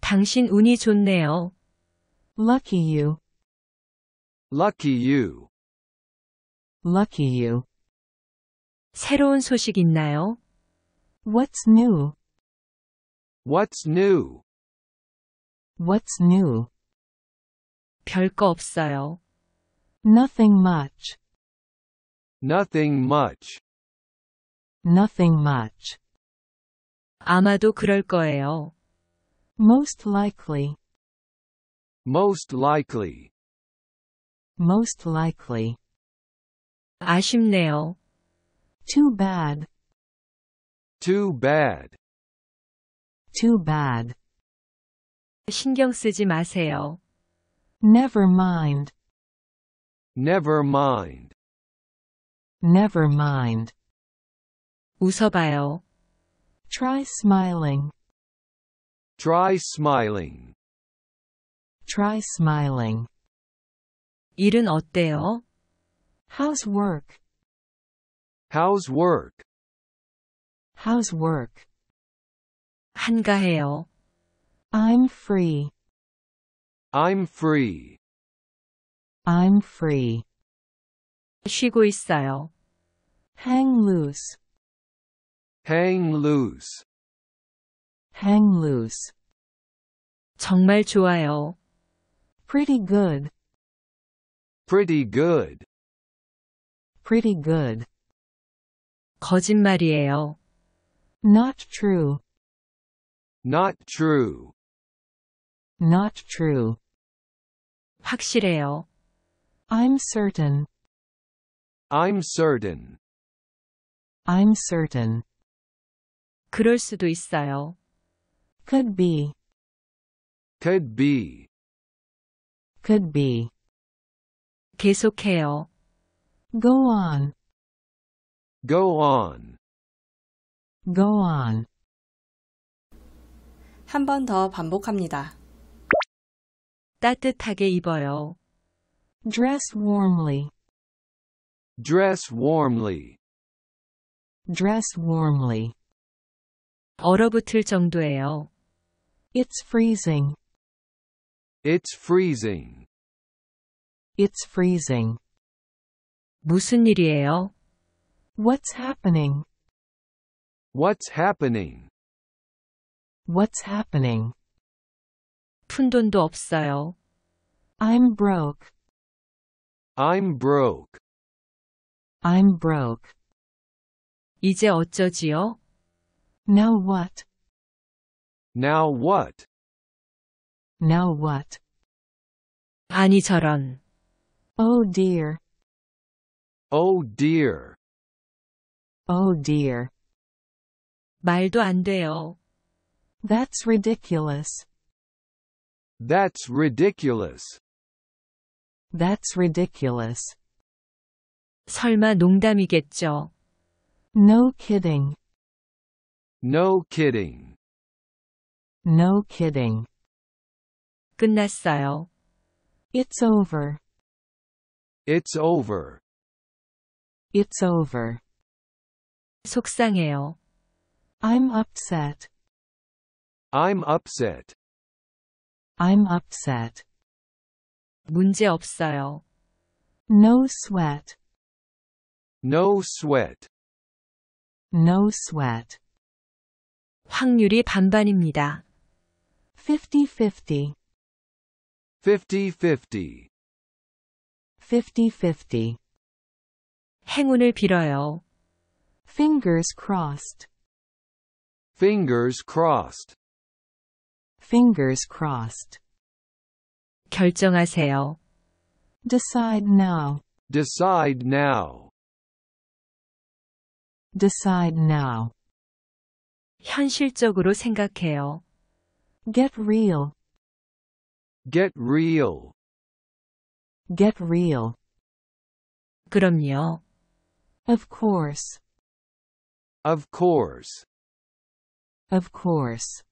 [SPEAKER 3] 당신 운이 좋네요.
[SPEAKER 2] Lucky you.
[SPEAKER 4] Lucky you.
[SPEAKER 2] Lucky you.
[SPEAKER 3] 새로운 소식 있나요?
[SPEAKER 2] What's new?
[SPEAKER 4] What's new?
[SPEAKER 2] What's new?
[SPEAKER 3] 별거 없어요.
[SPEAKER 2] Nothing much.
[SPEAKER 4] Nothing much.
[SPEAKER 2] Nothing much.
[SPEAKER 3] 아마도 그럴 거예요.
[SPEAKER 2] Most likely.
[SPEAKER 4] Most likely.
[SPEAKER 2] Most likely.
[SPEAKER 3] 아쉽네요.
[SPEAKER 2] Too bad.
[SPEAKER 4] Too bad.
[SPEAKER 2] Too bad.
[SPEAKER 3] 신경 쓰지 마세요.
[SPEAKER 2] Never mind.
[SPEAKER 4] Never mind.
[SPEAKER 2] Never mind.
[SPEAKER 3] 웃어봐요.
[SPEAKER 2] Try smiling.
[SPEAKER 4] Try smiling.
[SPEAKER 2] Try smiling.
[SPEAKER 3] 일은 어때요?
[SPEAKER 2] How's work?
[SPEAKER 4] How's work?
[SPEAKER 2] How's work?
[SPEAKER 3] 한가해요.
[SPEAKER 2] I'm free.
[SPEAKER 4] I'm free.
[SPEAKER 2] I'm free.
[SPEAKER 3] 쉬고 있어요.
[SPEAKER 2] Hang loose.
[SPEAKER 4] Hang loose.
[SPEAKER 2] Hang loose.
[SPEAKER 3] 정말 좋아요.
[SPEAKER 2] Pretty good.
[SPEAKER 4] Pretty good.
[SPEAKER 2] Pretty good.
[SPEAKER 3] 거짓말이에요.
[SPEAKER 2] Not true.
[SPEAKER 4] Not true.
[SPEAKER 2] Not true.
[SPEAKER 3] 확실해요.
[SPEAKER 2] I'm certain.
[SPEAKER 4] I'm certain.
[SPEAKER 2] I'm certain.
[SPEAKER 3] 그럴 수도 있어요.
[SPEAKER 2] Could be.
[SPEAKER 4] Could be.
[SPEAKER 2] Could be.
[SPEAKER 3] 계속해요.
[SPEAKER 2] Go on.
[SPEAKER 4] Go on.
[SPEAKER 2] Go on.
[SPEAKER 1] 한 번 더 반복합니다.
[SPEAKER 3] 따뜻하게 입어요.
[SPEAKER 2] Dress warmly.
[SPEAKER 4] Dress warmly.
[SPEAKER 2] Dress warmly.
[SPEAKER 3] 얼어붙을 정도예요.
[SPEAKER 2] It's freezing.
[SPEAKER 4] It's freezing.
[SPEAKER 2] It's freezing.
[SPEAKER 3] 무슨 일이에요?
[SPEAKER 2] What's happening?
[SPEAKER 4] What's happening?
[SPEAKER 2] What's happening?
[SPEAKER 3] 푼돈도 없어요.
[SPEAKER 2] I'm broke.
[SPEAKER 4] I'm broke.
[SPEAKER 2] I'm broke.
[SPEAKER 3] 이제 어쩌지요?
[SPEAKER 2] Now what?
[SPEAKER 4] Now what?
[SPEAKER 2] Now what?
[SPEAKER 3] 아니 저런.
[SPEAKER 2] Oh dear.
[SPEAKER 4] Oh dear.
[SPEAKER 2] Oh dear.
[SPEAKER 3] 말도 안 돼요.
[SPEAKER 2] That's ridiculous.
[SPEAKER 4] That's ridiculous.
[SPEAKER 2] That's ridiculous.
[SPEAKER 3] 설마 농담이겠죠.
[SPEAKER 2] No kidding.
[SPEAKER 4] No kidding.
[SPEAKER 2] No kidding.
[SPEAKER 3] 끝났어요.
[SPEAKER 2] It's over.
[SPEAKER 4] It's over.
[SPEAKER 2] It's over.
[SPEAKER 3] 속상해요.
[SPEAKER 2] I'm upset.
[SPEAKER 4] I'm upset.
[SPEAKER 2] I'm upset.
[SPEAKER 3] 문제 없어요.
[SPEAKER 2] No sweat.
[SPEAKER 4] No sweat.
[SPEAKER 2] No sweat.
[SPEAKER 3] 확률이 반반입니다.
[SPEAKER 2] 50-50.
[SPEAKER 4] 50-50.
[SPEAKER 2] 50-50.
[SPEAKER 3] 행운을 빌어요.
[SPEAKER 2] Fingers crossed.
[SPEAKER 4] Fingers crossed.
[SPEAKER 2] Fingers crossed.
[SPEAKER 3] 결정하세요.
[SPEAKER 2] Decide now.
[SPEAKER 4] Decide now.
[SPEAKER 2] Decide now.
[SPEAKER 3] 현실적으로 생각해요.
[SPEAKER 2] Get real.
[SPEAKER 4] Get real.
[SPEAKER 2] Get real.
[SPEAKER 3] 그럼요.
[SPEAKER 2] Of course.
[SPEAKER 4] Of course.
[SPEAKER 2] Of course.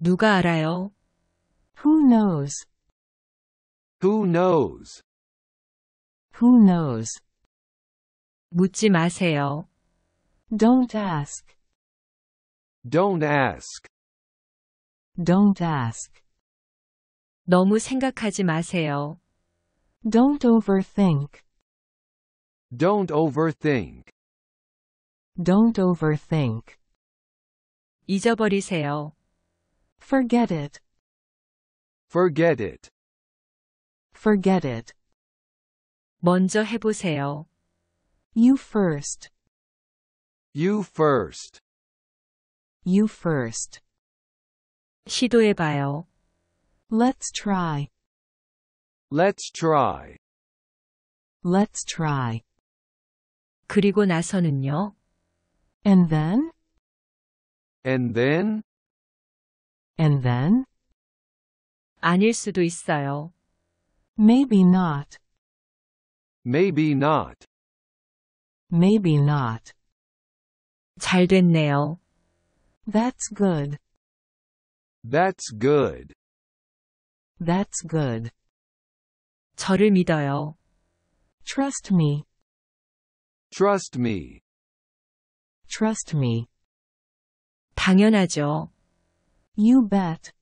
[SPEAKER 3] 누가 알아요?
[SPEAKER 2] Who knows?
[SPEAKER 4] Who knows?
[SPEAKER 2] Who knows?
[SPEAKER 3] 묻지 마세요.
[SPEAKER 2] Don't ask.
[SPEAKER 4] Don't ask.
[SPEAKER 2] Don't ask.
[SPEAKER 3] 너무 생각하지 마세요.
[SPEAKER 2] Don't overthink.
[SPEAKER 4] Don't overthink.
[SPEAKER 2] Don't overthink.
[SPEAKER 3] 잊어버리세요.
[SPEAKER 2] Forget it.
[SPEAKER 4] Forget it.
[SPEAKER 2] Forget it.
[SPEAKER 3] 먼저 해보세요.
[SPEAKER 2] You first.
[SPEAKER 4] You first.
[SPEAKER 2] You first.
[SPEAKER 3] 시도해봐요.
[SPEAKER 2] Let's try.
[SPEAKER 4] Let's try.
[SPEAKER 2] Let's try.
[SPEAKER 3] 그리고 나서는요.
[SPEAKER 2] And then?
[SPEAKER 4] And then?
[SPEAKER 2] And then?
[SPEAKER 3] 아닐 수도 있어요.
[SPEAKER 2] Maybe not.
[SPEAKER 4] Maybe not.
[SPEAKER 2] Maybe not.
[SPEAKER 3] 잘 됐네요.
[SPEAKER 2] That's good.
[SPEAKER 4] That's good.
[SPEAKER 2] That's good.
[SPEAKER 3] 저를 믿어요.
[SPEAKER 2] Trust me.
[SPEAKER 4] Trust me.
[SPEAKER 2] Trust me.
[SPEAKER 3] 당연하죠.
[SPEAKER 2] You bet.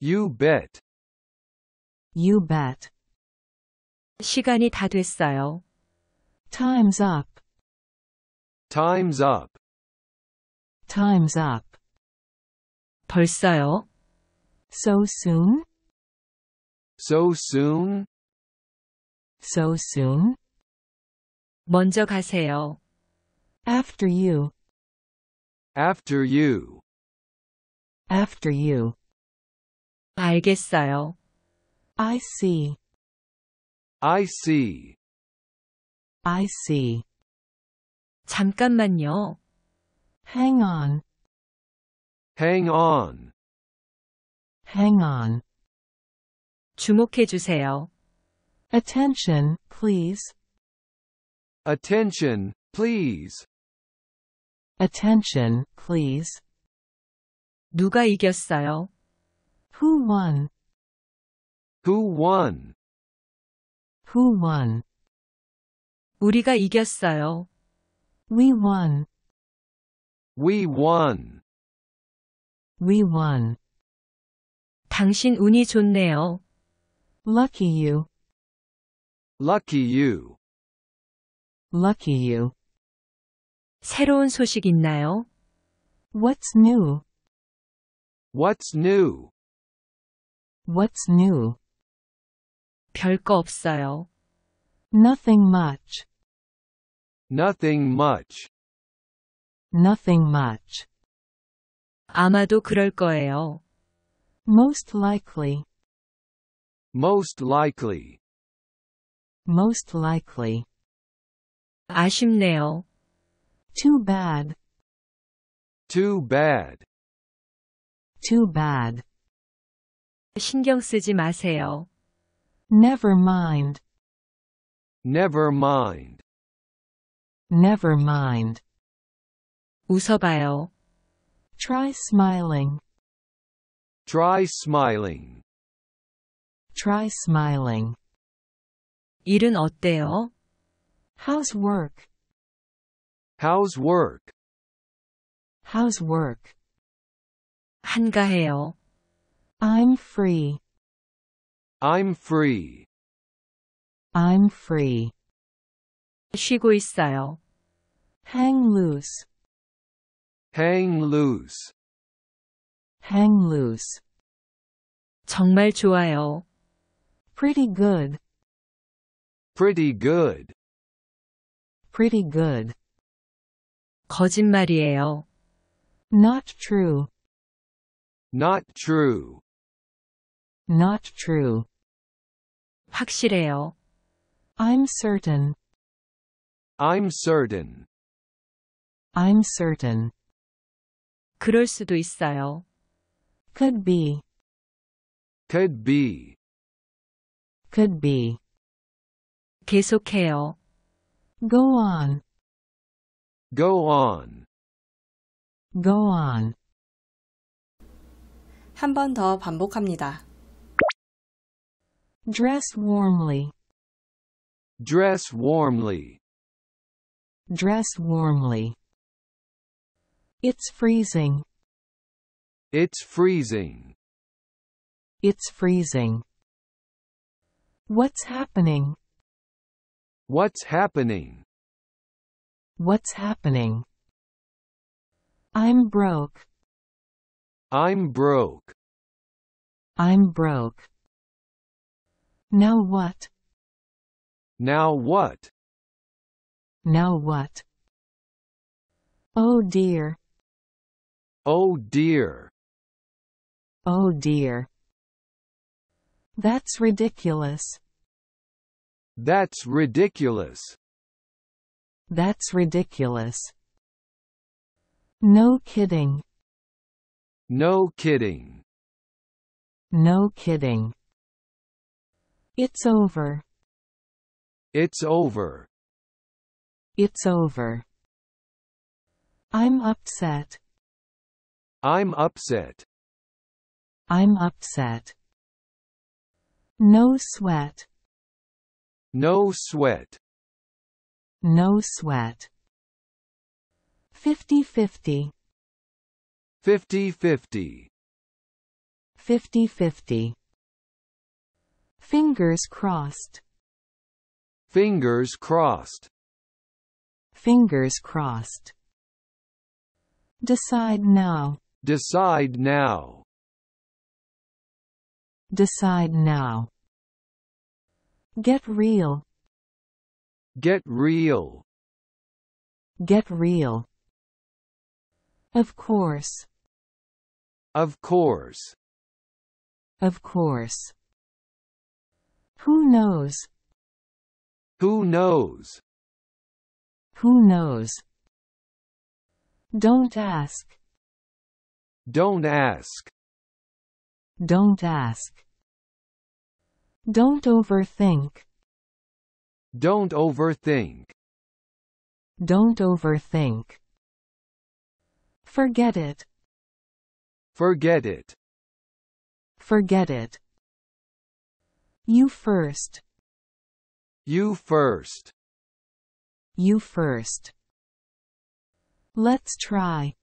[SPEAKER 4] You bet.
[SPEAKER 2] You bet.
[SPEAKER 3] 시간이 다 됐어요.
[SPEAKER 2] Time's up.
[SPEAKER 4] Time's up.
[SPEAKER 2] Time's up.
[SPEAKER 3] 벌써요?
[SPEAKER 2] So soon?
[SPEAKER 4] So soon?
[SPEAKER 2] So soon?
[SPEAKER 3] 먼저 가세요.
[SPEAKER 2] After you.
[SPEAKER 4] After you.
[SPEAKER 2] After you.
[SPEAKER 3] 알겠어요.
[SPEAKER 2] I see.
[SPEAKER 4] I see.
[SPEAKER 2] I see.
[SPEAKER 3] 잠깐만요.
[SPEAKER 2] Hang on.
[SPEAKER 4] Hang on.
[SPEAKER 2] Hang on.
[SPEAKER 3] 주목해 주세요.
[SPEAKER 2] Attention, please.
[SPEAKER 4] Attention, please.
[SPEAKER 2] Attention, please.
[SPEAKER 3] 누가 이겼어요?
[SPEAKER 2] Who won?
[SPEAKER 4] Who won?
[SPEAKER 2] Who won?
[SPEAKER 3] 우리가 이겼어요.
[SPEAKER 2] We won.
[SPEAKER 4] We won.
[SPEAKER 2] We won.
[SPEAKER 3] 당신 운이 좋네요.
[SPEAKER 2] Lucky you.
[SPEAKER 4] Lucky you.
[SPEAKER 2] Lucky you.
[SPEAKER 3] 새로운 소식 있나요?
[SPEAKER 2] What's new?
[SPEAKER 4] What's new?
[SPEAKER 2] What's new?
[SPEAKER 3] 별거 없어요.
[SPEAKER 2] Nothing much.
[SPEAKER 4] Nothing much.
[SPEAKER 2] Nothing much.
[SPEAKER 3] 아마도 그럴 거예요.
[SPEAKER 2] Most likely.
[SPEAKER 4] Most likely.
[SPEAKER 2] Most likely.
[SPEAKER 3] 아쉽네요.
[SPEAKER 2] Too bad.
[SPEAKER 4] Too bad.
[SPEAKER 2] Too bad.
[SPEAKER 3] 신경 쓰지 마세요.
[SPEAKER 2] Never mind.
[SPEAKER 4] Never mind.
[SPEAKER 2] Never mind.
[SPEAKER 3] 웃어봐요.
[SPEAKER 2] Try smiling.
[SPEAKER 4] Try smiling.
[SPEAKER 2] Try smiling.
[SPEAKER 3] 일은 어때요?
[SPEAKER 2] How's work?
[SPEAKER 4] How's work?
[SPEAKER 2] How's work?
[SPEAKER 3] 한가해요.
[SPEAKER 2] I'm free.
[SPEAKER 4] I'm free.
[SPEAKER 2] I'm free.
[SPEAKER 3] 쉬고 있어요.
[SPEAKER 2] Hang loose.
[SPEAKER 4] Hang loose.
[SPEAKER 2] Hang loose.
[SPEAKER 3] 정말 좋아요.
[SPEAKER 2] Pretty good.
[SPEAKER 4] Pretty good.
[SPEAKER 2] Pretty good.
[SPEAKER 3] 거짓말이에요.
[SPEAKER 2] Not true.
[SPEAKER 4] Not true.
[SPEAKER 2] Not true.
[SPEAKER 3] 확실해요.
[SPEAKER 2] I'm certain.
[SPEAKER 4] I'm certain.
[SPEAKER 2] I'm certain.
[SPEAKER 3] 그럴 수도 있어요.
[SPEAKER 2] Could be.
[SPEAKER 4] Could be.
[SPEAKER 2] Could be.
[SPEAKER 3] 계속해요.
[SPEAKER 2] Go on.
[SPEAKER 4] Go on.
[SPEAKER 2] Go on.
[SPEAKER 1] 한 번 더 반복합니다.
[SPEAKER 2] Dress warmly.
[SPEAKER 4] Dress warmly.
[SPEAKER 2] Dress warmly. It's freezing.
[SPEAKER 4] It's freezing.
[SPEAKER 2] It's freezing. What's happening?
[SPEAKER 4] What's happening?
[SPEAKER 2] What's happening? I'm broke.
[SPEAKER 4] I'm broke.
[SPEAKER 2] I'm broke. Now what?
[SPEAKER 4] Now what?
[SPEAKER 2] Now what? Oh dear.
[SPEAKER 4] Oh dear.
[SPEAKER 2] Oh dear. That's ridiculous.
[SPEAKER 4] That's ridiculous.
[SPEAKER 2] That's ridiculous. No kidding.
[SPEAKER 4] No kidding.
[SPEAKER 2] No kidding. It's over.
[SPEAKER 4] It's over.
[SPEAKER 2] It's over. I'm upset.
[SPEAKER 4] I'm upset.
[SPEAKER 2] I'm upset. No sweat.
[SPEAKER 4] No sweat.
[SPEAKER 2] No sweat. 50-50.
[SPEAKER 4] 50-50.
[SPEAKER 2] 50-50. Fingers crossed.
[SPEAKER 4] Fingers crossed.
[SPEAKER 2] Fingers crossed. Decide now.
[SPEAKER 4] Decide now.
[SPEAKER 2] Decide now. Get real.
[SPEAKER 4] Get real.
[SPEAKER 2] Get real. Of course.
[SPEAKER 4] Of course.
[SPEAKER 2] Of course. Who knows?
[SPEAKER 4] Who knows?
[SPEAKER 2] Who knows? Don't ask.
[SPEAKER 4] Don't ask.
[SPEAKER 2] Don't ask. Don't overthink.
[SPEAKER 4] Don't overthink.
[SPEAKER 2] Don't overthink. Forget it.
[SPEAKER 4] Forget it.
[SPEAKER 2] Forget it. You first.
[SPEAKER 4] You first.
[SPEAKER 2] You first. Let's try.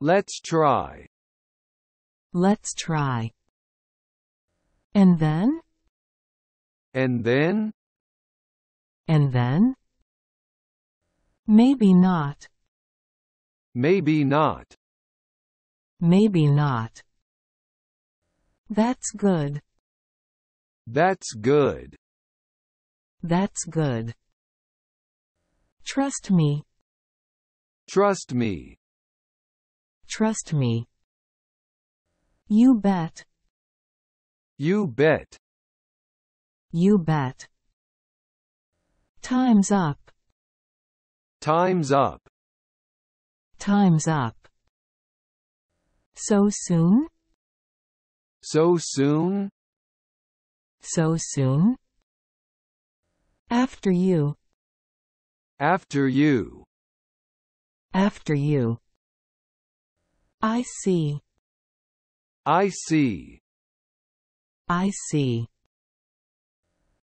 [SPEAKER 4] Let's try.
[SPEAKER 2] Let's try. And then?
[SPEAKER 4] And then?
[SPEAKER 2] And then? Maybe not.
[SPEAKER 4] Maybe not.
[SPEAKER 2] Maybe not. That's good.
[SPEAKER 4] That's good.
[SPEAKER 2] That's good. Trust me.
[SPEAKER 4] Trust me.
[SPEAKER 2] Trust me. You bet.
[SPEAKER 4] You bet.
[SPEAKER 2] You bet. Time's up.
[SPEAKER 4] Time's up.
[SPEAKER 2] Time's up. So soon?
[SPEAKER 4] So soon?
[SPEAKER 2] So soon? After you.
[SPEAKER 4] After you.
[SPEAKER 2] After you. I see.
[SPEAKER 4] I see.
[SPEAKER 2] I see.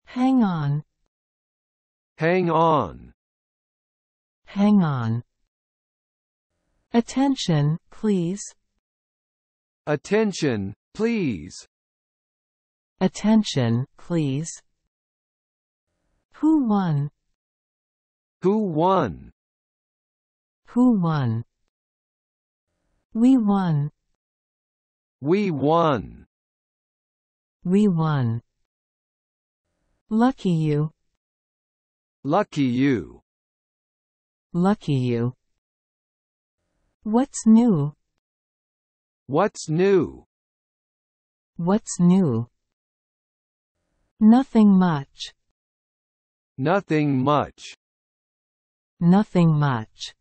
[SPEAKER 2] Hang on.
[SPEAKER 4] Hang on.
[SPEAKER 2] Hang on. Attention, please.
[SPEAKER 4] Attention, please.
[SPEAKER 2] Attention, please. Who won?
[SPEAKER 4] Who won?
[SPEAKER 2] Who won? We won.
[SPEAKER 4] We won.
[SPEAKER 2] We won. Lucky you.
[SPEAKER 4] Lucky you.
[SPEAKER 2] Lucky you. What's new?
[SPEAKER 4] What's new?
[SPEAKER 2] What's new? Nothing much.
[SPEAKER 4] Nothing much.
[SPEAKER 2] Nothing much.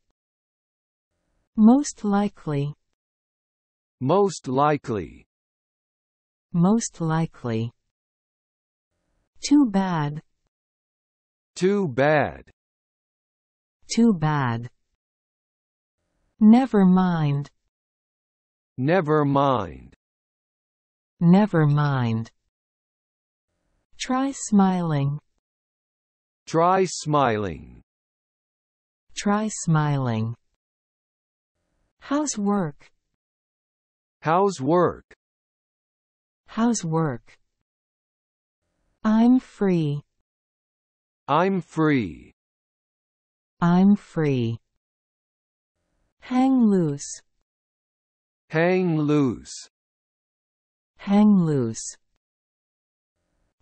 [SPEAKER 2] Most likely.
[SPEAKER 4] Most likely.
[SPEAKER 2] Most likely. Too bad.
[SPEAKER 4] Too bad.
[SPEAKER 2] Too bad. Never mind.
[SPEAKER 4] Never mind.
[SPEAKER 2] Never mind. Try smiling.
[SPEAKER 4] Try smiling.
[SPEAKER 2] Try smiling. How's work?
[SPEAKER 4] How's work?
[SPEAKER 2] How's work? I'm free.
[SPEAKER 4] I'm free.
[SPEAKER 2] I'm free. Hang loose.
[SPEAKER 4] Hang loose.
[SPEAKER 2] Hang loose.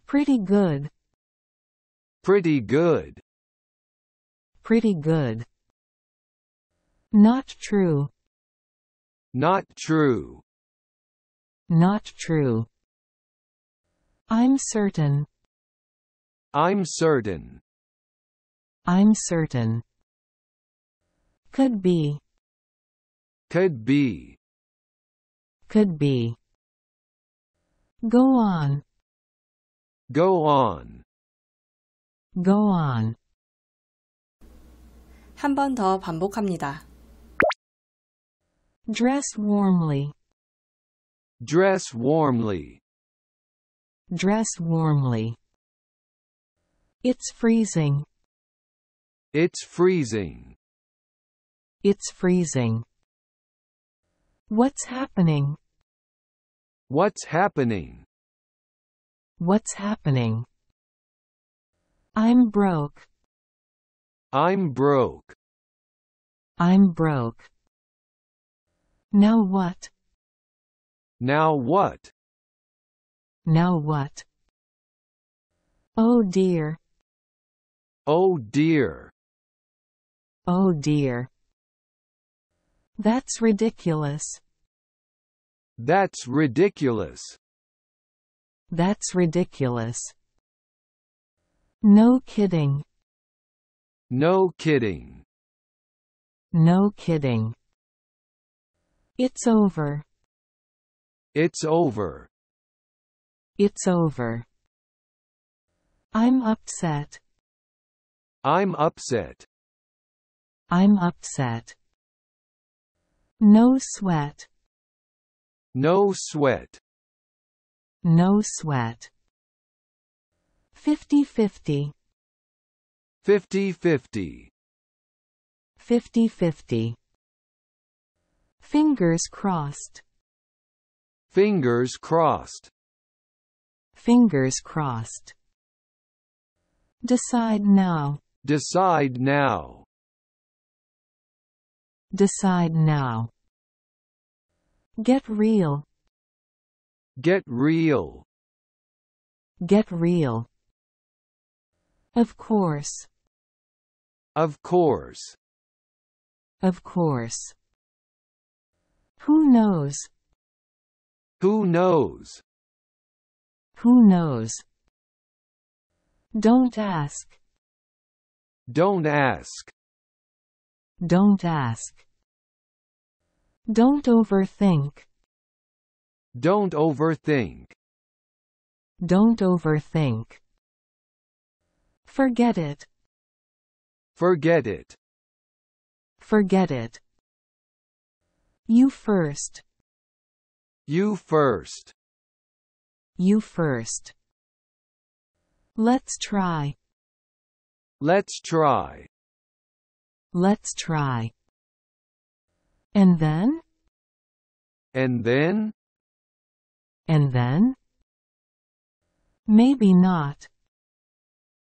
[SPEAKER 2] Pretty good.
[SPEAKER 4] Pretty good.
[SPEAKER 2] Pretty good. Not true.
[SPEAKER 4] Not true.
[SPEAKER 2] Not true. I'm certain.
[SPEAKER 4] I'm certain.
[SPEAKER 2] I'm certain. Could be.
[SPEAKER 4] Could be.
[SPEAKER 2] Could be. Go on.
[SPEAKER 4] Go on.
[SPEAKER 2] Go on.
[SPEAKER 1] 한 번 더 반복합니다.
[SPEAKER 2] Dress warmly.
[SPEAKER 4] Dress warmly.
[SPEAKER 2] Dress warmly. It's freezing.
[SPEAKER 4] It's freezing.
[SPEAKER 2] It's freezing. What's happening?
[SPEAKER 4] What's happening?
[SPEAKER 2] What's happening? I'm broke.
[SPEAKER 4] I'm broke.
[SPEAKER 2] I'm broke. Now what?
[SPEAKER 4] Now what?
[SPEAKER 2] Now what? Oh dear.
[SPEAKER 4] Oh dear.
[SPEAKER 2] Oh dear. That's ridiculous.
[SPEAKER 4] That's ridiculous.
[SPEAKER 2] That's ridiculous. No kidding.
[SPEAKER 4] No kidding.
[SPEAKER 2] No kidding. It's over.
[SPEAKER 4] It's over.
[SPEAKER 2] It's over. I'm upset.
[SPEAKER 4] I'm upset.
[SPEAKER 2] I'm upset. No sweat.
[SPEAKER 4] No sweat.
[SPEAKER 2] No sweat. 50-50.
[SPEAKER 4] 50-50.
[SPEAKER 2] 50-50. Fingers crossed.
[SPEAKER 4] Fingers crossed.
[SPEAKER 2] Fingers crossed. Decide now.
[SPEAKER 4] Decide now.
[SPEAKER 2] Decide now. Get real.
[SPEAKER 4] Get real.
[SPEAKER 2] Get real. Of course.
[SPEAKER 4] Of course.
[SPEAKER 2] Of course. Who knows?
[SPEAKER 4] Who knows?
[SPEAKER 2] Who knows? Don't ask.
[SPEAKER 4] Don't ask.
[SPEAKER 2] Don't ask. Don't overthink.
[SPEAKER 4] Don't overthink.
[SPEAKER 2] Don't overthink. Forget it.
[SPEAKER 4] Forget it.
[SPEAKER 2] Forget it. You first.
[SPEAKER 4] You first.
[SPEAKER 2] You first. Let's try.
[SPEAKER 4] Let's try.
[SPEAKER 2] Let's try. And then?
[SPEAKER 4] And then?
[SPEAKER 2] And then? Maybe not.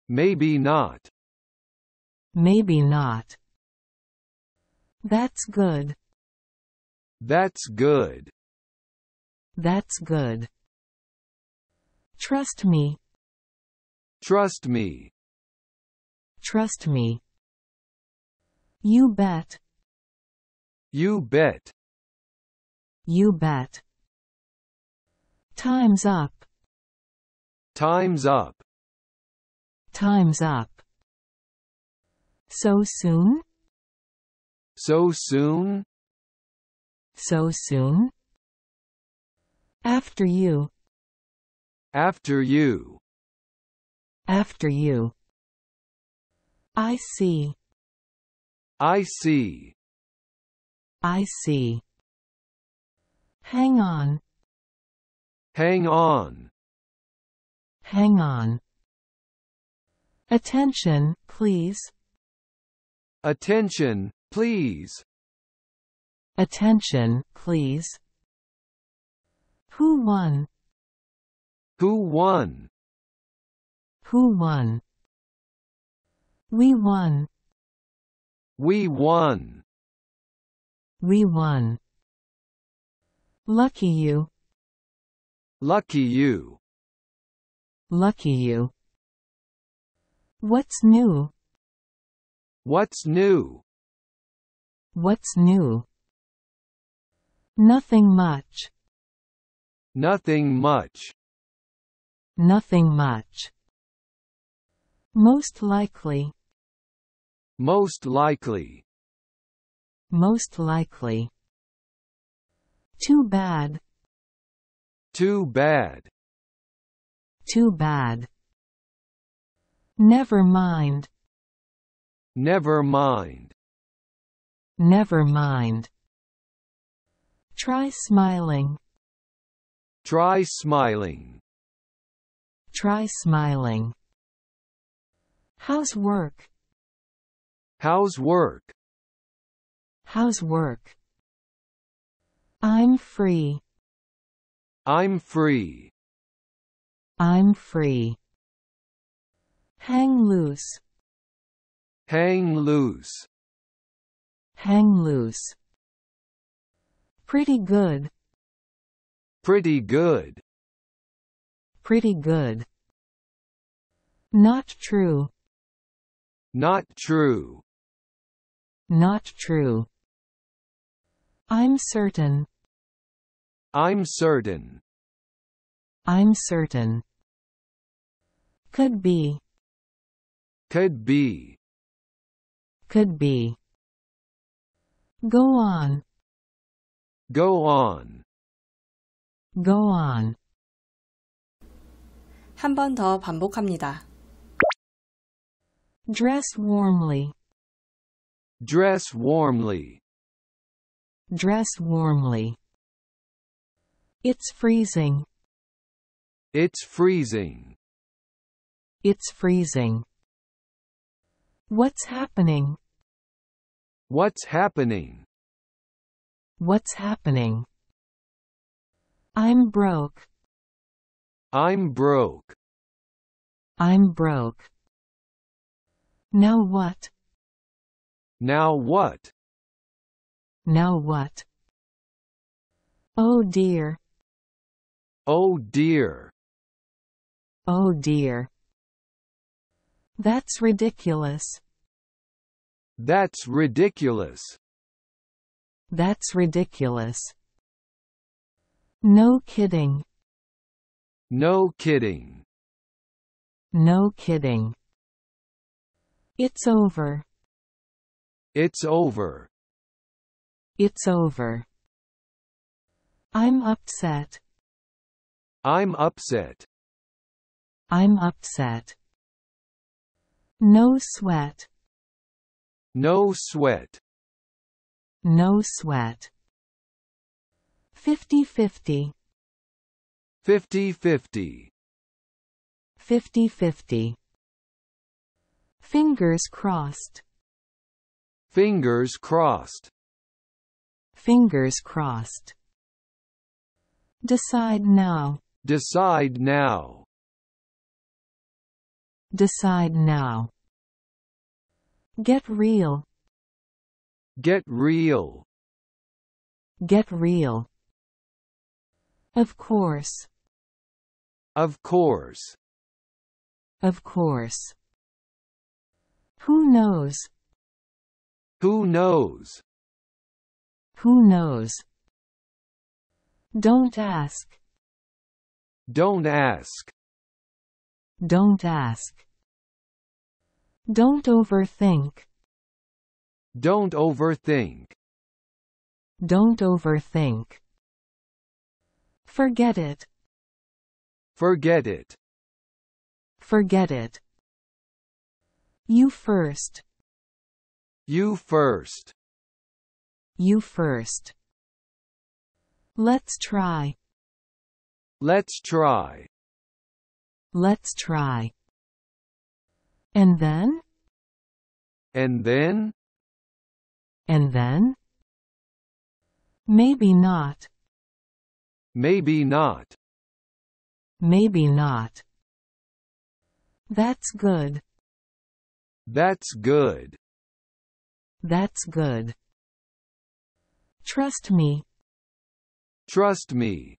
[SPEAKER 4] Maybe not.
[SPEAKER 2] Maybe not. That's good.
[SPEAKER 4] That's good.
[SPEAKER 2] That's good. Trust me.
[SPEAKER 4] Trust me.
[SPEAKER 2] Trust me. You bet.
[SPEAKER 4] You bet.
[SPEAKER 2] You bet. Time's up.
[SPEAKER 4] Time's up.
[SPEAKER 2] Time's up. So soon?
[SPEAKER 4] So soon?
[SPEAKER 2] So soon? After you.
[SPEAKER 4] After you.
[SPEAKER 2] After you. I see.
[SPEAKER 4] I see.
[SPEAKER 2] I see. Hang on.
[SPEAKER 4] Hang on.
[SPEAKER 2] Hang on. Attention, please.
[SPEAKER 4] Attention, please.
[SPEAKER 2] Attention, please. Who won?
[SPEAKER 4] Who won?
[SPEAKER 2] Who won? We won.
[SPEAKER 4] We won.
[SPEAKER 2] We won. Lucky you.
[SPEAKER 4] Lucky you.
[SPEAKER 2] Lucky you. What's new?
[SPEAKER 4] What's new?
[SPEAKER 2] What's new? Nothing much.
[SPEAKER 4] Nothing much.
[SPEAKER 2] Nothing much. Most likely.
[SPEAKER 4] Most likely.
[SPEAKER 2] Most likely. Too bad.
[SPEAKER 4] Too bad.
[SPEAKER 2] Too bad. Never mind.
[SPEAKER 4] Never mind.
[SPEAKER 2] Never mind. Try smiling.
[SPEAKER 4] Try smiling.
[SPEAKER 2] Try smiling. How's work?
[SPEAKER 4] How's work?
[SPEAKER 2] How's work? I'm free.
[SPEAKER 4] I'm free.
[SPEAKER 2] I'm free. Hang loose.
[SPEAKER 4] Hang loose.
[SPEAKER 2] Hang loose. Pretty good.
[SPEAKER 4] Pretty good.
[SPEAKER 2] Pretty good. Not true.
[SPEAKER 4] Not true.
[SPEAKER 2] Not true. I'm certain.
[SPEAKER 4] I'm certain.
[SPEAKER 2] I'm certain. Could be.
[SPEAKER 4] Could be.
[SPEAKER 2] Could be. Go on.
[SPEAKER 4] Go on.
[SPEAKER 2] Go on.
[SPEAKER 1] 한 번 더 반복합니다.
[SPEAKER 2] Dress warmly.
[SPEAKER 4] Dress warmly.
[SPEAKER 2] Dress warmly. It's freezing.
[SPEAKER 4] It's freezing.
[SPEAKER 2] It's freezing. What's happening?
[SPEAKER 4] What's happening?
[SPEAKER 2] What's happening? I'm broke.
[SPEAKER 4] I'm broke.
[SPEAKER 2] I'm broke. Now what?
[SPEAKER 4] Now what?
[SPEAKER 2] Now what? Oh dear.
[SPEAKER 4] Oh dear.
[SPEAKER 2] Oh dear. That's ridiculous.
[SPEAKER 4] That's ridiculous.
[SPEAKER 2] That's ridiculous. No kidding.
[SPEAKER 4] No kidding.
[SPEAKER 2] No kidding. It's over.
[SPEAKER 4] It's over.
[SPEAKER 2] It's over. I'm upset.
[SPEAKER 4] I'm upset.
[SPEAKER 2] I'm upset. No sweat.
[SPEAKER 4] No sweat.
[SPEAKER 2] No sweat. 50-50.
[SPEAKER 4] 50-50.
[SPEAKER 2] 50-50. Fingers crossed.
[SPEAKER 4] Fingers crossed.
[SPEAKER 2] Fingers crossed. Decide now.
[SPEAKER 4] Decide now.
[SPEAKER 2] Decide now. Get real.
[SPEAKER 4] Get real.
[SPEAKER 2] Get real. Of course.
[SPEAKER 4] Of course.
[SPEAKER 2] Of course. Who knows?
[SPEAKER 4] Who knows?
[SPEAKER 2] Who knows? Don't ask.
[SPEAKER 4] Don't ask.
[SPEAKER 2] Don't ask. Don't overthink.
[SPEAKER 4] Don't overthink.
[SPEAKER 2] Don't overthink. Forget it.
[SPEAKER 4] Forget it.
[SPEAKER 2] Forget it. You first.
[SPEAKER 4] You first.
[SPEAKER 2] You first. Let's try.
[SPEAKER 4] Let's try.
[SPEAKER 2] Let's try. And then?
[SPEAKER 4] And then?
[SPEAKER 2] And then? Maybe not.
[SPEAKER 4] Maybe not.
[SPEAKER 2] Maybe not. That's good.
[SPEAKER 4] That's good.
[SPEAKER 2] That's good. Trust me.
[SPEAKER 4] Trust me.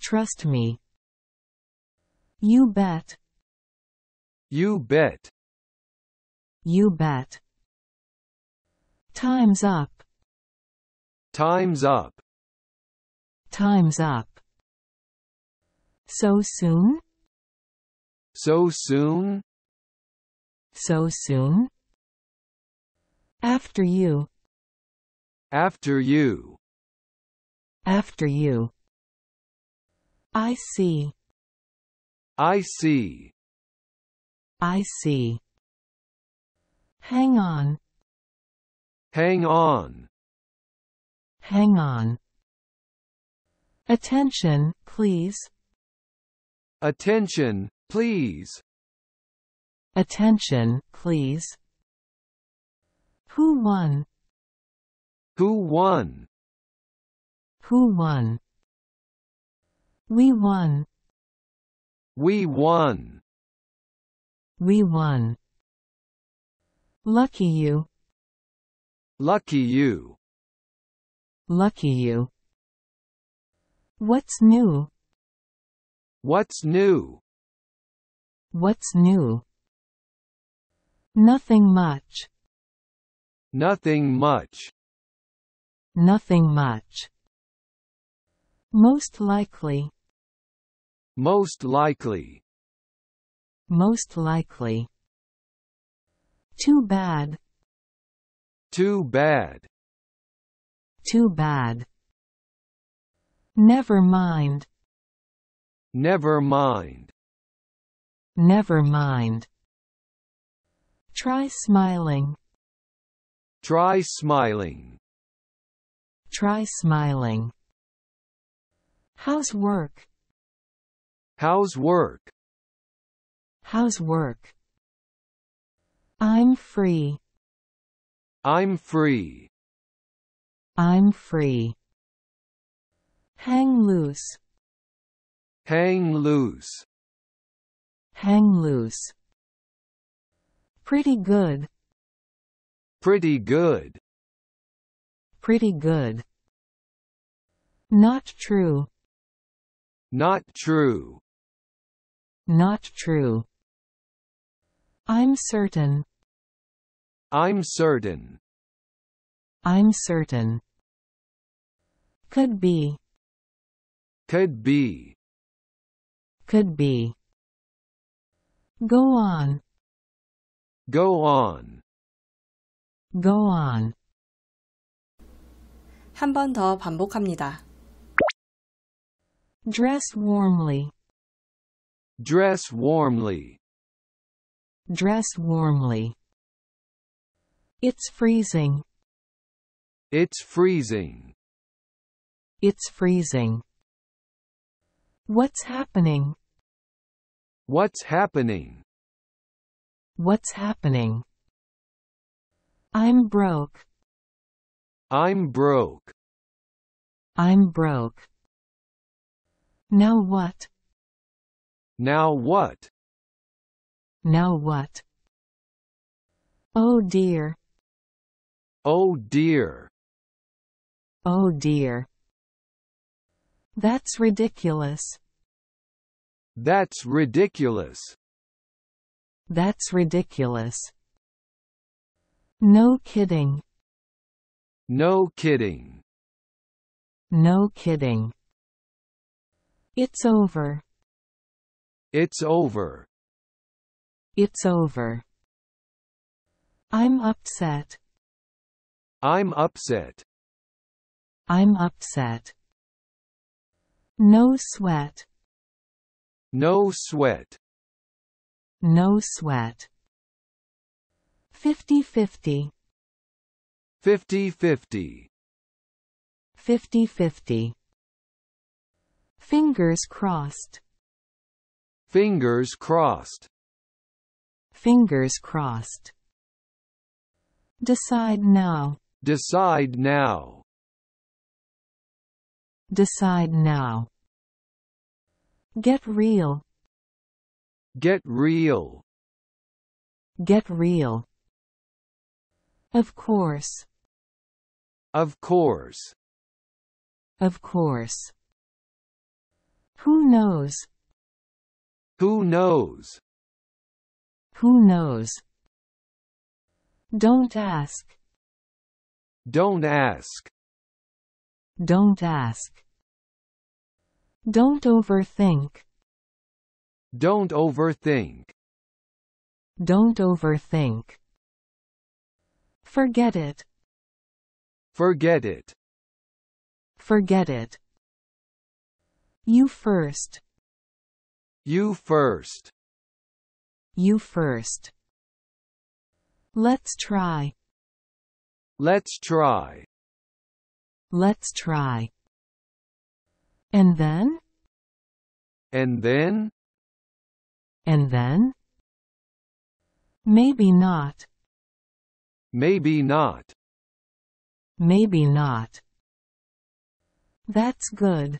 [SPEAKER 2] Trust me. You bet.
[SPEAKER 4] You bet.
[SPEAKER 2] You bet. Time's up.
[SPEAKER 4] Time's up.
[SPEAKER 2] Time's up. So soon?
[SPEAKER 4] So soon?
[SPEAKER 2] So soon? After you.
[SPEAKER 4] After you.
[SPEAKER 2] After you. I see.
[SPEAKER 4] I see.
[SPEAKER 2] I see. Hang on.
[SPEAKER 4] Hang on.
[SPEAKER 2] Hang on. Attention, please.
[SPEAKER 4] Attention, please.
[SPEAKER 2] Attention, please. Who won?
[SPEAKER 4] Who won?
[SPEAKER 2] Who won? We won.
[SPEAKER 4] We won.
[SPEAKER 2] We won. Lucky you.
[SPEAKER 4] Lucky you.
[SPEAKER 2] Lucky you. What's new?
[SPEAKER 4] What's new?
[SPEAKER 2] What's new? Nothing much.
[SPEAKER 4] Nothing much.
[SPEAKER 2] Nothing much. Most likely.
[SPEAKER 4] Most likely.
[SPEAKER 2] Most likely. Too bad.
[SPEAKER 4] Too bad.
[SPEAKER 2] Too bad. Never mind.
[SPEAKER 4] Never mind.
[SPEAKER 2] Never mind. Try smiling.
[SPEAKER 4] Try smiling.
[SPEAKER 2] Try smiling. How's work?
[SPEAKER 4] How's work?
[SPEAKER 2] How's work? I'm free.
[SPEAKER 4] I'm free.
[SPEAKER 2] I'm free. Hang loose.
[SPEAKER 4] Hang loose.
[SPEAKER 2] Hang loose. Pretty good.
[SPEAKER 4] Pretty good.
[SPEAKER 2] Pretty good. Not true.
[SPEAKER 4] Not true.
[SPEAKER 2] Not true. I'm certain.
[SPEAKER 4] I'm certain.
[SPEAKER 2] I'm certain. Could be.
[SPEAKER 4] Could be
[SPEAKER 2] Could be. Go on.
[SPEAKER 4] Go on.
[SPEAKER 2] Go on.
[SPEAKER 1] 한 번 더 반복합니다.
[SPEAKER 2] Dress warmly.
[SPEAKER 4] Dress warmly.
[SPEAKER 2] Dress warmly. It's freezing.
[SPEAKER 4] It's freezing.
[SPEAKER 2] It's freezing. What's happening?
[SPEAKER 4] What's happening?
[SPEAKER 2] What's happening? I'm broke.
[SPEAKER 4] I'm broke.
[SPEAKER 2] I'm broke. Now what?
[SPEAKER 4] Now what?
[SPEAKER 2] Now what? Oh dear.
[SPEAKER 4] Oh dear.
[SPEAKER 2] Oh dear. That's ridiculous.
[SPEAKER 4] That's ridiculous.
[SPEAKER 2] That's ridiculous. No kidding.
[SPEAKER 4] No kidding.
[SPEAKER 2] No kidding. It's over.
[SPEAKER 4] It's over.
[SPEAKER 2] It's over. I'm upset.
[SPEAKER 4] I'm upset.
[SPEAKER 2] I'm upset. No sweat.
[SPEAKER 4] No sweat.
[SPEAKER 2] No sweat. 50-50.
[SPEAKER 4] 50-50.
[SPEAKER 2] 50-50. Fingers crossed.
[SPEAKER 4] Fingers crossed.
[SPEAKER 2] Fingers crossed. Decide now.
[SPEAKER 4] Decide now.
[SPEAKER 2] Decide now. Get real.
[SPEAKER 4] Get real.
[SPEAKER 2] Get real. Of course.
[SPEAKER 4] Of course.
[SPEAKER 2] Of course. Who knows?
[SPEAKER 4] Who knows?
[SPEAKER 2] Who knows? Don't ask.
[SPEAKER 4] Don't ask.
[SPEAKER 2] Don't ask. Don't overthink.
[SPEAKER 4] Don't overthink.
[SPEAKER 2] Don't overthink. Forget it.
[SPEAKER 4] Forget it.
[SPEAKER 2] Forget it. You first.
[SPEAKER 4] You first.
[SPEAKER 2] You first. Let's try.
[SPEAKER 4] Let's try.
[SPEAKER 2] Let's try. And then?
[SPEAKER 4] And then?
[SPEAKER 2] And then? Maybe not.
[SPEAKER 4] Maybe not.
[SPEAKER 2] Maybe not. That's good.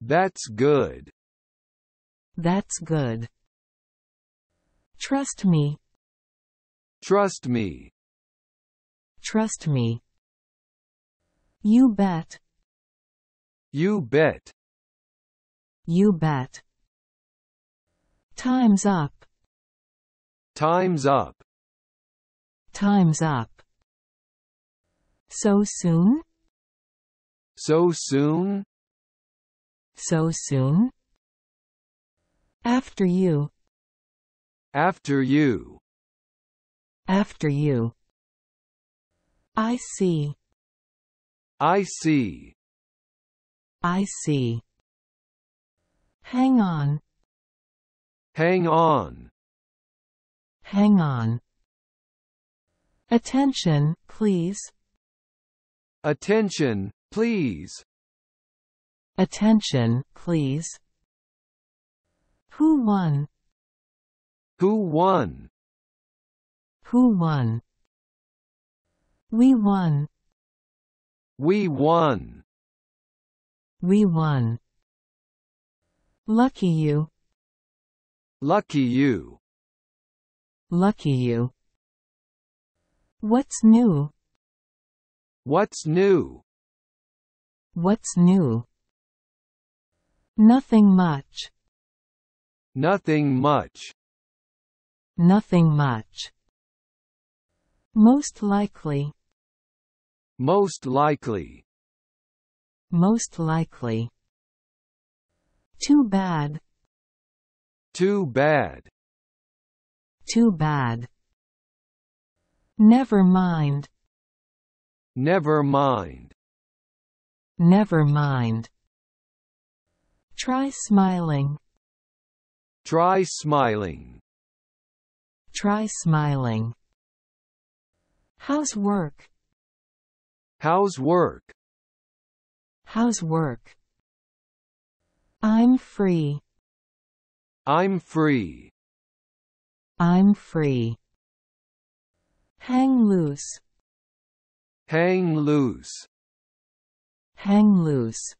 [SPEAKER 4] That's good.
[SPEAKER 2] That's good. Trust me.
[SPEAKER 4] Trust me.
[SPEAKER 2] Trust me. You bet.
[SPEAKER 4] You bet.
[SPEAKER 2] You bet. Time's up.
[SPEAKER 4] Time's up.
[SPEAKER 2] Time's up. So soon?
[SPEAKER 4] So soon?
[SPEAKER 2] So soon? After you.
[SPEAKER 4] After you.
[SPEAKER 2] After you. I see.
[SPEAKER 4] I see.
[SPEAKER 2] I see. Hang on,
[SPEAKER 4] Hang on.
[SPEAKER 2] hang on. Attention, please.
[SPEAKER 4] Attention, please.
[SPEAKER 2] Attention, please. Who won?
[SPEAKER 4] Who won?
[SPEAKER 2] Who won? We won.
[SPEAKER 4] We won.
[SPEAKER 2] We won. Lucky you.
[SPEAKER 4] Lucky you.
[SPEAKER 2] Lucky you. What's new?
[SPEAKER 4] What's new?
[SPEAKER 2] What's new? Nothing much.
[SPEAKER 4] Nothing much.
[SPEAKER 2] Nothing much. Most likely.
[SPEAKER 4] Most likely.
[SPEAKER 2] Most likely. Too bad.
[SPEAKER 4] Too bad.
[SPEAKER 2] Too bad. Never mind.
[SPEAKER 4] Never mind.
[SPEAKER 2] Never mind. Try smiling.
[SPEAKER 4] Try smiling.
[SPEAKER 2] Try smiling. How's work?
[SPEAKER 4] How's work?
[SPEAKER 2] How's work? I'm free.
[SPEAKER 4] I'm free.
[SPEAKER 2] I'm free. Hang loose.
[SPEAKER 4] Hang loose.
[SPEAKER 2] Hang loose.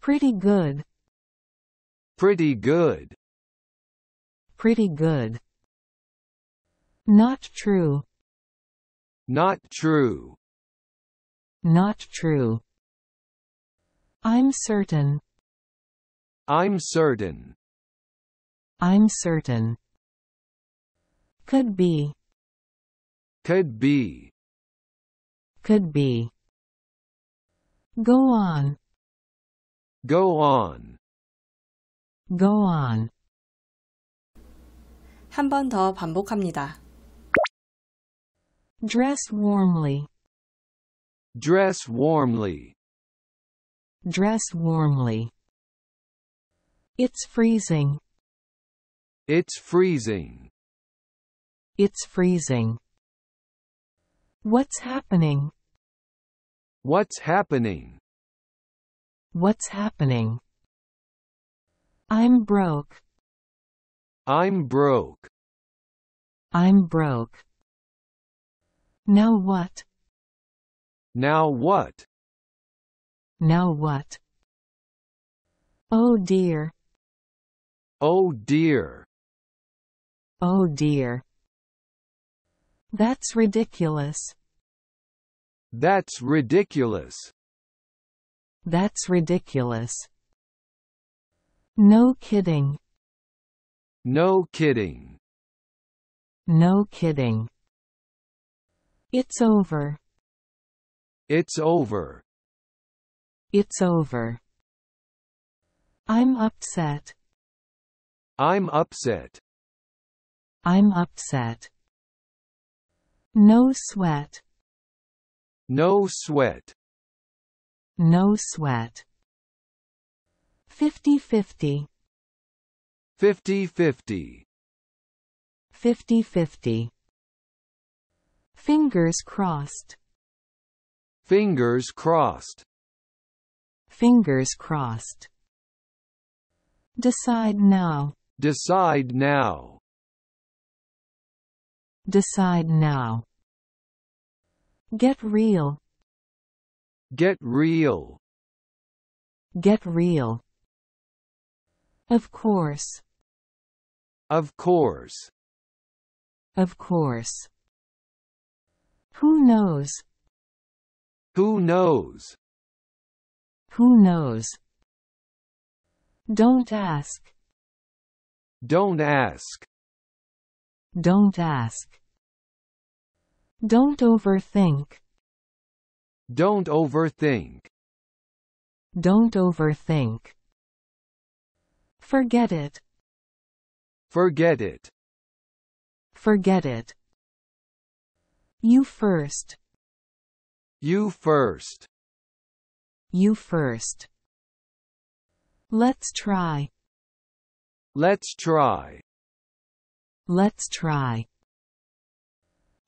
[SPEAKER 2] Pretty good.
[SPEAKER 4] Pretty good.
[SPEAKER 2] Pretty good. Not true.
[SPEAKER 4] Not true.
[SPEAKER 2] Not true. I'm certain.
[SPEAKER 4] I'm certain.
[SPEAKER 2] I'm certain. Could be.
[SPEAKER 4] Could be.
[SPEAKER 2] Could be. Go on.
[SPEAKER 4] Go on.
[SPEAKER 2] Go on.
[SPEAKER 1] 한 번 더 반복합니다.
[SPEAKER 2] Dress warmly.
[SPEAKER 4] Dress warmly.
[SPEAKER 2] Dress warmly. It's freezing.
[SPEAKER 4] It's freezing.
[SPEAKER 2] It's freezing. What's happening?
[SPEAKER 4] What's happening?
[SPEAKER 2] What's happening? I'm broke.
[SPEAKER 4] I'm broke.
[SPEAKER 2] I'm broke. Now what?
[SPEAKER 4] Now what?
[SPEAKER 2] Now what? Oh dear.
[SPEAKER 4] Oh dear.
[SPEAKER 2] Oh dear. That's ridiculous.
[SPEAKER 4] That's ridiculous.
[SPEAKER 2] That's ridiculous. No kidding.
[SPEAKER 4] No kidding.
[SPEAKER 2] No kidding. It's over.
[SPEAKER 4] It's over.
[SPEAKER 2] It's over. I'm upset.
[SPEAKER 4] I'm upset.
[SPEAKER 2] I'm upset. No sweat.
[SPEAKER 4] No sweat.
[SPEAKER 2] No sweat. 50-50.
[SPEAKER 4] 50-50.
[SPEAKER 2] 50-50. Fingers crossed.
[SPEAKER 4] Fingers crossed.
[SPEAKER 2] Fingers crossed. Decide now.
[SPEAKER 4] Decide now.
[SPEAKER 2] Decide now. Get real.
[SPEAKER 4] Get real.
[SPEAKER 2] Get real. Of course.
[SPEAKER 4] Of course.
[SPEAKER 2] Of course. Who knows?
[SPEAKER 4] Who knows?
[SPEAKER 2] Who knows? Don't ask.
[SPEAKER 4] Don't ask.
[SPEAKER 2] Don't ask. Don't overthink.
[SPEAKER 4] Don't overthink.
[SPEAKER 2] Don't overthink. Forget it.
[SPEAKER 4] Forget it.
[SPEAKER 2] Forget it. You first.
[SPEAKER 4] You first.
[SPEAKER 2] You first. Let's try.
[SPEAKER 4] Let's try.
[SPEAKER 2] Let's try.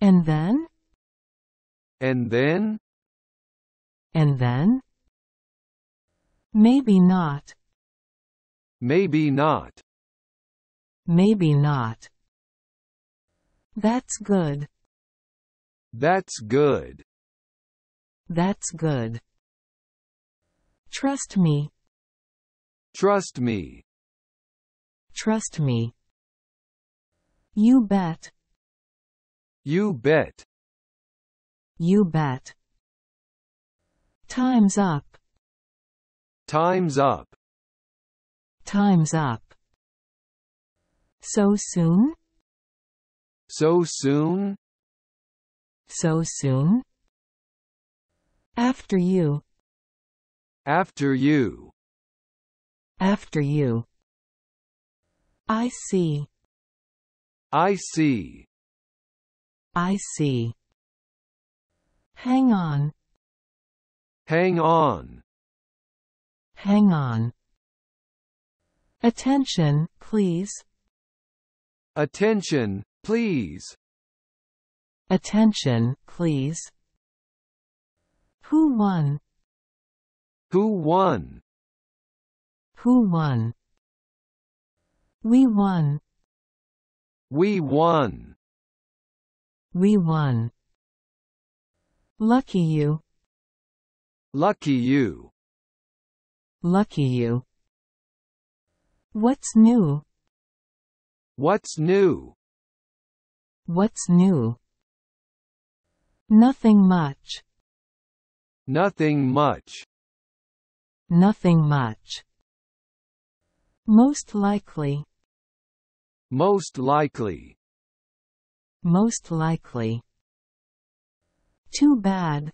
[SPEAKER 2] And then?
[SPEAKER 4] And then?
[SPEAKER 2] And then? Maybe not.
[SPEAKER 4] Maybe not.
[SPEAKER 2] Maybe not. That's good.
[SPEAKER 4] That's good.
[SPEAKER 2] That's good. Trust me.
[SPEAKER 4] Trust me.
[SPEAKER 2] Trust me. You bet.
[SPEAKER 4] You bet.
[SPEAKER 2] You bet. Time's up.
[SPEAKER 4] Time's up.
[SPEAKER 2] Time's up. So soon?
[SPEAKER 4] So soon?
[SPEAKER 2] So soon? After you.
[SPEAKER 4] After you.
[SPEAKER 2] After you. I see.
[SPEAKER 4] I see.
[SPEAKER 2] I see. Hang on.
[SPEAKER 4] Hang on.
[SPEAKER 2] Hang on. Attention, please.
[SPEAKER 4] Attention, please.
[SPEAKER 2] Attention, please. Who won?
[SPEAKER 4] Who won?
[SPEAKER 2] Who won? We won.
[SPEAKER 4] We won.
[SPEAKER 2] We won. Lucky you.
[SPEAKER 4] Lucky you.
[SPEAKER 2] Lucky you. What's new?
[SPEAKER 4] What's new?
[SPEAKER 2] What's new? Nothing much.
[SPEAKER 4] Nothing much.
[SPEAKER 2] Nothing much. Most likely.
[SPEAKER 4] Most likely.
[SPEAKER 2] Most likely. Too bad.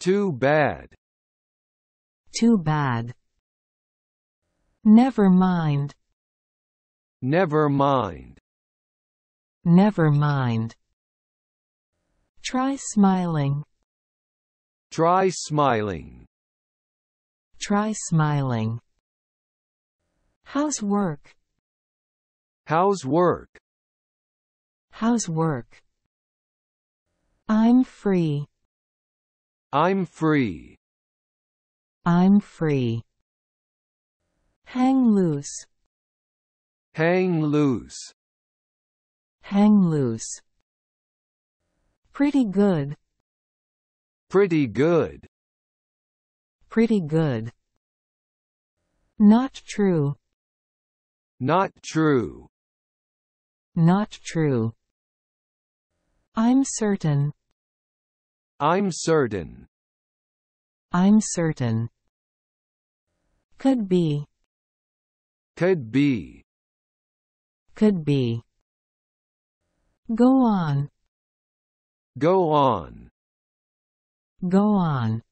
[SPEAKER 4] Too bad.
[SPEAKER 2] Too bad. Never mind.
[SPEAKER 4] Never mind.
[SPEAKER 2] Never mind. Try smiling.
[SPEAKER 4] Try smiling.
[SPEAKER 2] Try smiling. How's work?
[SPEAKER 4] How's work?
[SPEAKER 2] How's work? I'm free.
[SPEAKER 4] I'm free.
[SPEAKER 2] I'm free. Hang loose.
[SPEAKER 4] Hang loose.
[SPEAKER 2] Hang loose. Pretty good.
[SPEAKER 4] Pretty good.
[SPEAKER 2] Pretty good. Not true.
[SPEAKER 4] Not true.
[SPEAKER 2] Not true. I'm certain.
[SPEAKER 4] I'm certain.
[SPEAKER 2] I'm certain. Could be.
[SPEAKER 4] Could be.
[SPEAKER 2] Could be. Go on.
[SPEAKER 4] Go on.
[SPEAKER 2] Go on.